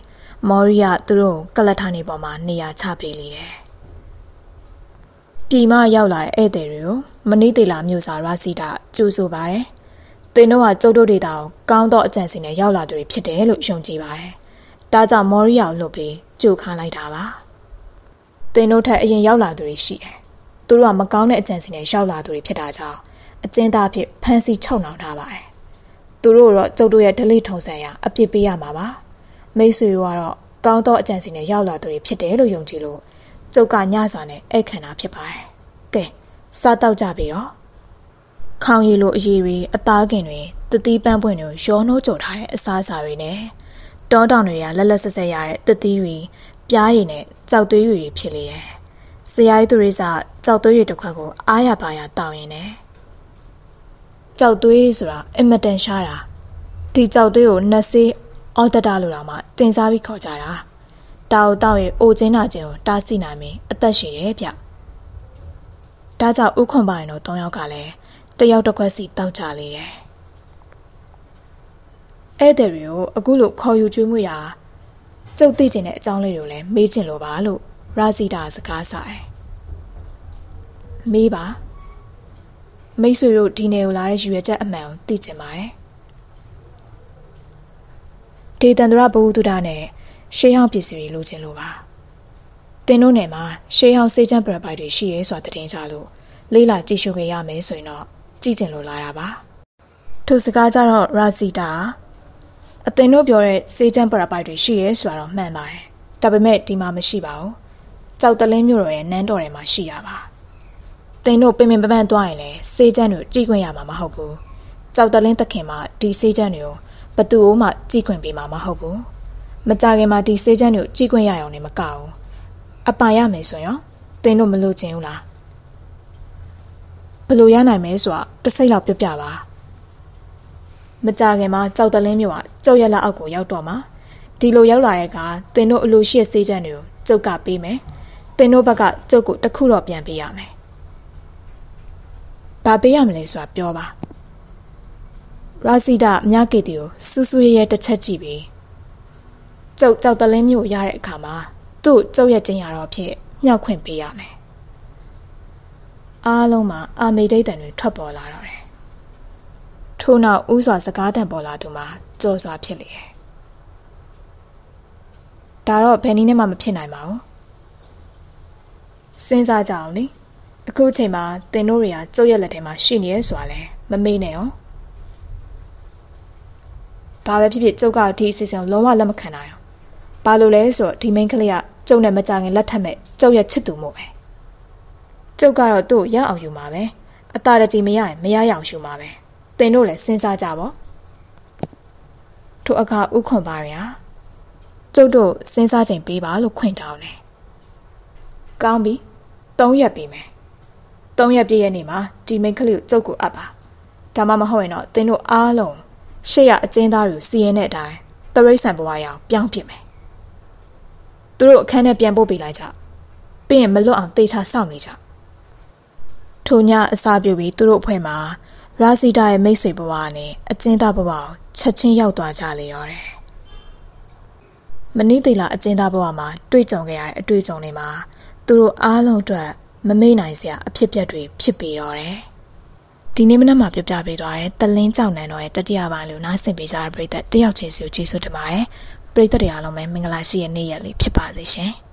မော်ရီယာသူတို့ကလတ်ထာနေပေါ်မှာနေရာချပေးလေတယ်။ပြည်မရောက်လာတဲ့ဧည့်သည်တွေကိုမနီးသေးလာမြို့စာရာစီတာကြိုဆိုပါတယ်။သင်တို့ကကျုပ်တို့ဒေတာကိုကောင်းသောအကြံစီနဲ့ရောက်လာသူတွေဖြစ်တယ်လို့ယုံကြည်ပါတယ်။ဒါကြောင့်မော်ရီယာကိုလွတ်ပြီးကြိုခါလိုက်တာပါ။သင်တို့ထက်အရင်ရောက်လာသူတွေရှိတယ်။သူတို့ကမကောင်းတဲ့အကြံစီနဲ့ရောက်လာသူတွေဖြစ်တာကြောင့်အကျဉ်းသားဖြစ်ဖမ်းဆီးချုပ်နှောင်ထားပါတယ်။သူတို့တော့ကျုပ်တို့ရဲ့ဒလိထုံဆန်ရာအပြစ်ပေးရမှာပါ။ မိတ်ဆွေတို့ကတော့ကောင်းသောအကြံစီနဲ့ရောက်လာသူတွေဖြစ်တယ်လို့ယုံကြည်လို့ကျုပ်ကညစာနဲ့အိတ်ခံတာဖြစ်ပါတယ်။ကဲစားတော့ကြပြီတော့။ခေါင်ရည်လိုအရည်တွေအသားကင်တွေတတိပန်းပွင့်တွေရောနှိုးကြော်ထားတဲ့အစားအစာတွေနဲ့တောတောင်တွေကလက်လက်ဆက်ဆက်ရတဲ့တတိတွေပြားရည်နဲ့ကြောက်သွေးရည်ဖြစ်လေတယ်။ဆရာကြီးသူရိစာကြောက်သွေးရည်တစ်ခွက်ကိုအားရပါရတောင်းရင်နဲ့ကြောက်သွေးဆိုတာအင်မတန်ရှားတာဒီကြောက်သွေးကိုနှက်စေး အော်တတာလိုတော့မှတင်စားပြီးခေါ်ကြတာတာအိုတောက်ရဲ့အိုချင်းနာချင်းကိုတားဆီနိုင်မင်းအသက်ရှင်တယ်ဗျဒါကြောင့်ဥခွန်ပိုင်တို့၃ယောက်ကလည်းတယောက်တစ်ခွက်စီတောက်ကြလေတယ်ဧည့်သည်တွေကိုအခုလိုခေါ်ယူကျွေးမွေးတာကျုပ်သိကျင်တဲ့အကြောင်းလေးတွေကိုလည်းမေးချင်လို့ပါလို့ရာဇီတာစကားစားတယ်မေးပါမိတ်ဆွေတို့ဒီနယ်ကိုလာတဲ့ယူရချက်အမှန်ကိုသိချင်ပါတယ် ဒေသန္တရဘဝတုဒနဲ့ရှေးဟောင်းပစ္စည်းတွေလိုချင်လို့ပါတင်တို့နယ်မှာရှေးဟောင်းစေချမ်းပရပိုက်တွေရှိရဲဆိုတာတင်ကြလို့လေးလာကြည့်ရှုခဲ့ရမယ်ဆိုရင်တော့ကြည့်ကျင်လို့လာတာပါထိုစကားကြတော့ရာစီတာအတင်တို့ပြောတဲ့စေချမ်းပရပိုက်တွေရှိရဲဆိုတာတော့မှန်ပါတယ်ဒါပေမဲ့ဒီမှာမရှိပါဘူးကြောက်တလင်းမြို့တော်ရဲ့နန်းတော်ထဲမှာရှိတာပါတင်တို့ပင်ပင်ပပန်းသွားရင်လည်းစေချမ်းတွေကြည့်ခွင့်ရမှာမဟုတ်ဘူးကြောက်တလင်းသခင်မှဒီစေချမ်းတွေကို ဘသူ့မှကြည့်ခွင့်ပေးမှာမဟုတ်ဘူးမကြခင်မှာဒီစေးချမ်းတွေကိုကြည့်ခွင့်ရအောင်နေမကဘူးအပါရမယ်ဆိုရင်သင်တို့မလို့ချင်ဘူးလားဘယ်လိုရနိုင်မဲဆိုတာတစ်စိတ်လောက်ပြပြပါမကြခင်မှာကြောက်တလင်းမျိုးကကြောက်ရက်လက်အောက်ကိုရောက်တော့မှာဒီလိုရောက်လာတဲ့အခါသင်တို့အလိုရှိတဲ့စေးချမ်းတွေကိုကျုပ်ကပေးမယ်သင်တို့ဘက်ကကျုပ်ကိုတစ်ခုတော့ပြန်ပေးရမယ်ဘာပေးရမလဲဆိုတာပြောပါ ရာစီတာမြကေတီကိုစူးစူးရဲရဲတစ်ချက်ကြည့်ပြီးကျုပ်ကြောက်တလင်းမျိုးရတဲ့အခါမှာသူ့ကျုပ်ရဲ့ကျင်ရတော့ဖြစ်မြောက်ခွင့်ပေးရမယ်အားလုံးမှာအာမေဒိတ်တန်တွေထွက်ပေါ်လာတော့တယ်ထို့နောက်ဥစွာစကားတန်ပေါ်လာသူမှာကြော်စွာဖြစ်လေတယ်ဒါတော့ဘယ်နည်းနဲ့မှမဖြစ်နိုင်ပါဘူးစဉ်းစားကြအောင်လေအခုချိန်မှာတင်တို့တွေကကျုပ်ရဲ့လက်ထဲမှာရှိနေရဲဆိုတာလဲမမေ့နဲ့ရော ဘာပဲဖြစ်ဖြစ်ကျုပ်ကဒီအစီအစဉ်လုံးဝလက်မခံနိုင်အောင်ဘာလို့လဲဆိုတော့ဒီမိန်းကလေးကကျုပ်နဲ့မကြခင်လက်ထက်မဲ့ကျုပ်ရဲ့ချစ်သူမို့ပဲကျုပ်ကတော့သူ့ရအောင်ယူမှာပဲအตาတကြီးမရရင်မရရအောင်ယူမှာပဲတင်တို့လည်းစဉ်းစားကြပါထို့အခါဥခွန်ပါရဟာကျုပ်တို့စဉ်းစားချိန်ပေးပါလို့ခွင့်တောင်းတယ်ကောင်းပြီ၃ရက်ပေးမယ်၃ရက်ပြည့်ရဲ့နေ့မှာဒီမိန်းကလေးကိုကျုပ်ကိုအပ်ပါဒါမှမဟုတ်ရင်တော့တင်တို့အားလုံး ရှေ့ရအကျဉ်းသားတွေကိုစီရင်တဲ့အတိုင်းတရိษံဘဝရအောင်ပြောင်းပြစ်မယ်သူတို့အခန်းထဲပြန်ပို့ပေးလိုက်ကြပြီးရင်မလွတ်အောင်တေချာစောင့်နေကြထိုညအစာပြုပြီးသူတို့အဖွဲ့မှာရာစီတာရဲ့မိတ်ဆွေဘဝနဲ့အကျဉ်းသားဘဝကိုချက်ချင်းရောက်သွားကြလေတော့တယ်မနေ့တေလာအကျဉ်းသားဘဝမှာတွေ့ကြုံခဲ့ရတဲ့အတွေ့အကြုံတွေမှာသူတို့အားလုံးအတွက်မမေ့နိုင်စရာအဖြစ်ပြက်တွေဖြစ်ပေတော့တယ် ဒီနေ့မနက်မှာပြပြပေးသွားတဲ့တလင်းကြောင်နန်တော်ရဲ့တတိယပိုင်းလို့နားဆင်ပေးကြတဲ့ပရိသတ်တယောက်ချင်းစီကိုကျေးဇူးတင်ပါတယ်ပရိသတ်တွေအားလုံးပဲမင်္ဂလာရှိတဲ့နေ့ရက်လေးဖြစ်ပါစေရှင်။